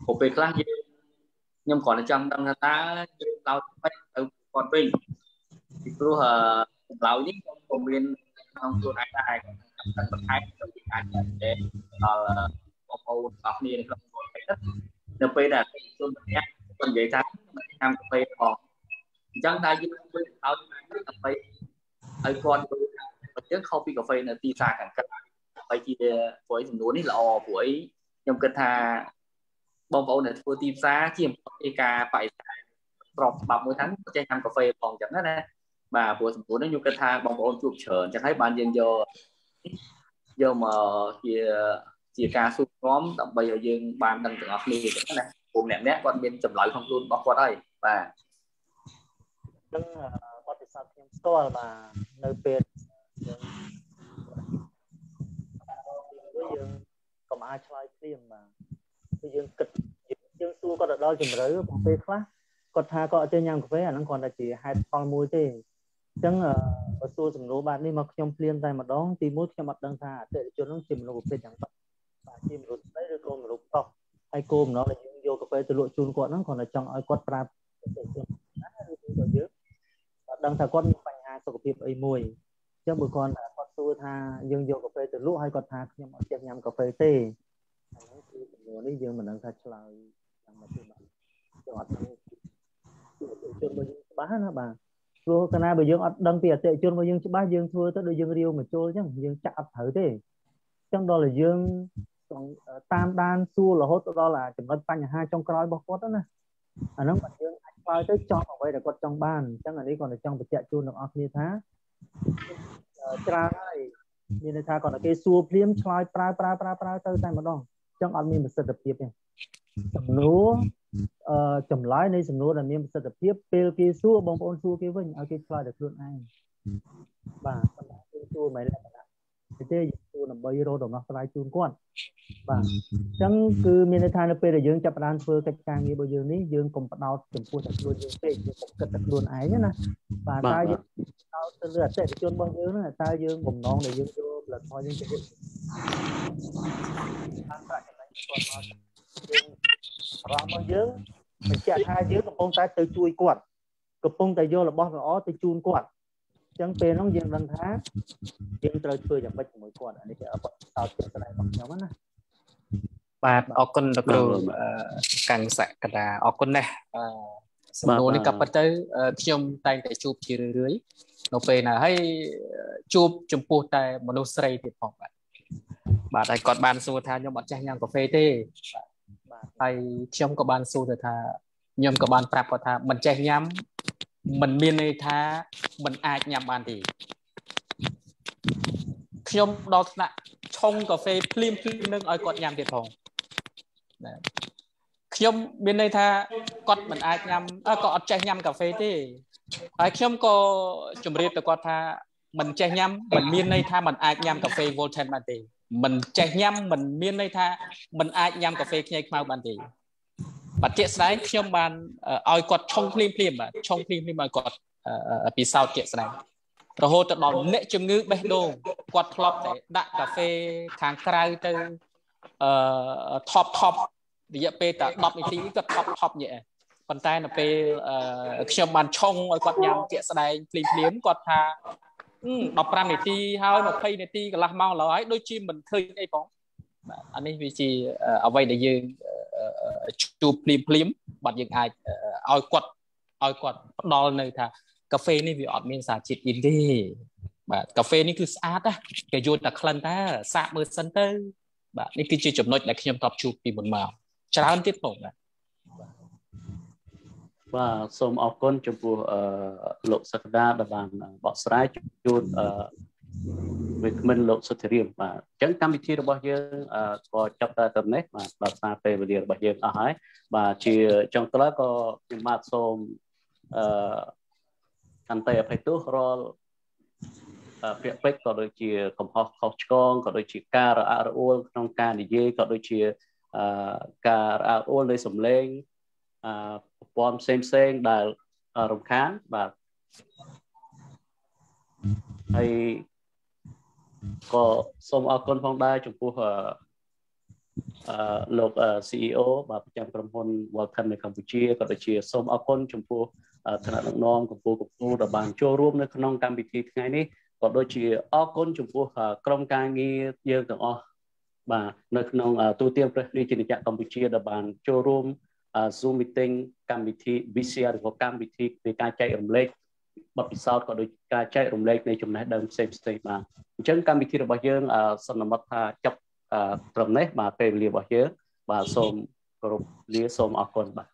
ពួកពេលខ្លះយើងខ្ញុំគ្រាន់តែចង់ដឹងថាតើយើងដោតពេចទៅគាត់វិញពីព្រោះចម្លើយនេះខ្ញុំក៏មានក្នុងខ្លួនឯងដែរខ្ញុំបន្ថែមទៅយើងអាចតែដល់បងប្អូនទាំងគ្នានៅក្នុងក្រុមនៅពេលដែលជនម្នាក់គាត់និយាយថាមិនញ៉ាំកាហ្វេផង អញ្ចឹងតែយើងធ្វើឲ្យកាហ្វេឲ្យគាត់យល់ថាយើងខុសពីកាហ្វេនៅទីផ្សារខាងក្រៅហើយជាព្រោះសំណួរនេះល្អព្រោះអីខ្ញុំគិតថាបងប្អូនដែលធ្វើទីផ្សារជាអំពីការបរិស្ថានស្របច្បាប់មួយហ្នឹងចេះញ៉ាំកាហ្វេផងអញ្ចឹងណាបាទព្រោះសំណួរនេះខ្ញុំគិតថាបងប្អូនជួបច្រើនអញ្ចឹងហើយបានយើងយកយកមកជាជាការសួរនាំដើម្បីឲ្យយើងបានដឹងទាំងអស់គ្នាអញ្ចឹងណាព្រោះម្នាក់ម្នាក់គាត់មានចម្លើយក្នុងខ្លួនរបស់គាត់ហើយបាទ នឹងបទពិសោធន៍ខ្ញុំផ្ទាល់បាទនៅពេលយើងយើងកុំអាចឆ្លើយភ្លាមបាទគឺយើងគិតយើងសួរគាត់ទៅដល់ជំរឿផងពេលខ្លះគាត់ថាគាត់អត់ចេះញ៉ាំកាហ្វេអាហ្នឹងគ្រាន់តែជាហេតុផលមួយទេអញ្ចឹងបើសួរសំណួរបាទនេះមកខ្ញុំភ្លាមតែម្ដងទីមួយខ្ញុំអត់ដឹងថាអតិថិជនហ្នឹងជាមនុស្សប្រភេទយ៉ាងម៉េចបាទជាមនុស្សស្រីឬក៏មនុស្សប្រុសហើយគោលបំណងដែលយើងយកកាហ្វេទៅលក់ជូនគាត់ហ្នឹងគ្រាន់តែចង់ឲ្យគាត់ប្រាប់អតិថិជនណាឬក៏យើងអត់ ដឹងថាគាត់មានបញ្ហាសុខភាពអីមួយអញ្ចឹងបើគាត់គាត់សួរថាយើងយកកាហ្វេទៅលក់ហើយគាត់ថាខ្ញុំអត់ចេះញ៉ាំកាហ្វេទេអាហ្នឹងគឺសំណួរនេះយើងមិនដឹងថាឆ្លើយយ៉ាងម៉េចទេបាទយើងអត់ដឹងជនរបស់យើងច្បាស់ណាបាទព្រោះកាលណាបើយើងអត់ដឹងពីអតិជនរបស់យើងច្បាស់យើងធ្វើទៅដូចយើងរាវមកចូលអញ្ចឹងយើងចាក់អត់ត្រូវទេអញ្ចឹងដល់តែយើងតាមដានសួររហូតទៅដល់ចំណុចបញ្ហាចុងក្រោយរបស់គាត់ណាអាហ្នឹងបើយើង អាចឆ្លើយទៅចង់អ្វីដែលគាត់ចង់បានអញ្ចឹងអានេះគាត់តែចង់បញ្ជាក់ជូនដល់អស់គ្នាថាច្រើនហើយមានន័យថាគាត់តែគេសួរភ្លាមឆ្លើយប្រើប្រើប្រើប្រើទៅតែម្ដងអញ្ចឹងអត់មានប្រសិទ្ធភាពទេសំណួរអឺចម្លើយនៃសំណួរដែលមានប្រសិទ្ធភាពពេលគេសួរបងប្អូនសួរគេវិញឲ្យគេឆ្លើយតែខ្លួនឯងបាទសម្រាប់គេសួរមិនលក្ខណៈ ទេយើងសួរដើម្បីរកដំណោះស្រាយជូនគាត់បាទអញ្ចឹងគឺមានន័យថានៅពេលដែលយើងចាប់ផ្ដើមធ្វើកិច្ចការងាររបស់យើងនេះយើងកុំផ្ដោតចំពោះតែខ្លួនយើងពេកយើងកុំគិតតែខ្លួនឯងណាបាទតើយើងផ្ដោតទៅលើអតិថិជនរបស់យើងណាតើយើងបំណងដែលយើងយកផលិតផលយើងទៅវិញបានប្រាក់ចំណេញគាត់មកយើងអារម្មណ៍របស់យើងបញ្ជាក់ថាយើងកំពុងតែទៅជួយគាត់កំពុងតែយករបស់ល្អទៅជូនគាត់អញ្ចឹងពេលហ្នឹងយើងដឹងថាយើងត្រូវធ្វើយ៉ាងម៉េចជាមួយគាត់អានេះជាបទតោតជាក់ស្ដែងរបស់ខ្ញុំណាបាទអរគុណលោកគ្រូកੰសកតាអរគុណណាស់សំណួរនេះក៏ពិតទៅខ្ញុំតែងតែជួបជារឿយៗនៅពេលណាហើយជួបចំពោះតែមនុស្សស្រីទៀតផងបាទបាទហើយគាត់បានសួរថាខ្ញុំអត់ចេះញ៉ាំកាហ្វេទេបាទហើយខ្ញុំក៏បានសួរទៅថាខ្ញុំក៏បានប្រាប់គាត់ថាមិនចេះញ៉ាំ មិនមានន័យថាមិនអាចញ៉ាំបានទេខ្ញុំដល់ថ្នាក់ឆុងកាហ្វេភ្លាមភ្លាមនឹងឲ្យគាត់ញ៉ាំទៀតផងខ្ញុំមានន័យថាគាត់មិនអាចញ៉ាំក៏អត់ចេះញ៉ាំកាហ្វេទេហើយខ្ញុំក៏ជម្រាបទៅគាត់ថាមិនចេះញ៉ាំមិនមានន័យថាមិនអាចញ៉ាំកាហ្វេ Volten បានទេមិនចេះញ៉ាំមិនមានន័យថាមិនអាចញ៉ាំកាហ្វេខ្ញីខ្មៅបានទេ បាទជាក់ស្ដែងខ្ញុំបានឲ្យគាត់ឆុងភ្លាមភ្លាមបាទឆុងភ្លាមភ្លាមឲ្យគាត់ពិសោធន៍ជាក់ស្ដែងរហូតទៅដល់អ្នកជំងឺបេះដូងគាត់ធ្លាប់តែដាក់កាហ្វេខាងក្រៅទៅអឺថប់ថប់រយៈពេលតែ10នាទីគាត់ថប់ថប់ញ៉ែប៉ុន្តែនៅពេលខ្ញុំបានឆុងឲ្យគាត់ញ៉ាំជាក់ស្ដែងភ្លាមភ្លាមគាត់ថា15នាទីហើយ20នាទីកន្លះម៉ោងឡើយដូចជាមិនឃើញអីផង បាទអានេះវាជាអ្វីដែលយើងជួបភ្លាមភ្លាមបាទយើងអាចឲ្យគាត់ឲ្យគាត់ផ្ដល់នៅថាកាហ្វេនេះវាអត់មានសារជាតិអ៊ីនទេបាទកាហ្វេនេះគឺស្អាតណាគេយកតែក្លិនតើសាកមើលសិនទៅបាទនេះគឺជាចំណុចដែលខ្ញុំតបជួបពីមុនមកច្រើនទៀតផងបាទបាទសូមអរគុណចំពោះអឺលោកសក្តាដែលបានបកស្រាយជូនអឺ វិក្កាមិនលោកសុធិរាមបាទអញ្ចឹងកម្មវិធីរបស់យើងក៏ចាប់តែទៅនេះបាទដល់សារពេលវេលារបស់យើងអស់ហើយបាទជាចុងក្រោយក៏ខ្ញុំបាទសូមអឺខន្តីអភ័យទោសរាល់ពាក្យពេចន៍ក៏ដូចជាកំហុសខុសឆ្គងក៏ដូចជាការរអាក់រអួលក្នុងការនិយាយក៏ដូចជាការរអាក់រអួលនៃសម្លេងប្រព័ន្ធផ្សេងផ្សេងដែលរំខានបាទហើយ ក៏សូមអរគុណផងដែរចំពោះអឺអឺលោក CEO បាទប្រចាំក្រុមហ៊ុន Vulcan នៅកម្ពុជាក៏ដូចជាសូមអរគុណចំពោះឋានៈដឹកនាំកម្ពុជាកម្ពុជាដែលបានចូលរួមនៅក្នុងកម្មវិធីថ្ងៃនេះក៏ដូចជាអរគុណចំពោះក្រុមការងារយើងទាំងអស់បាទនៅក្នុងទូទាំងព្រះរាជាណាចក្រកម្ពុជាដែលបានចូលរួម Zoom meeting កម្មវិធី VCR ឬក៏កម្មវិធីនៃការចែករំលែក បទពិសោធន៍ក៏ដូចការចែករំលែកនៃចំណេះដឹងផ្សេងផ្សេងបាទអញ្ចឹងកម្មវិធីរបស់យើងសន្មតថាចាប់ត្រឹមនេះបាទពេលវេលារបស់យើងបាទសូមគោរពលាសូមអរគុណបាទ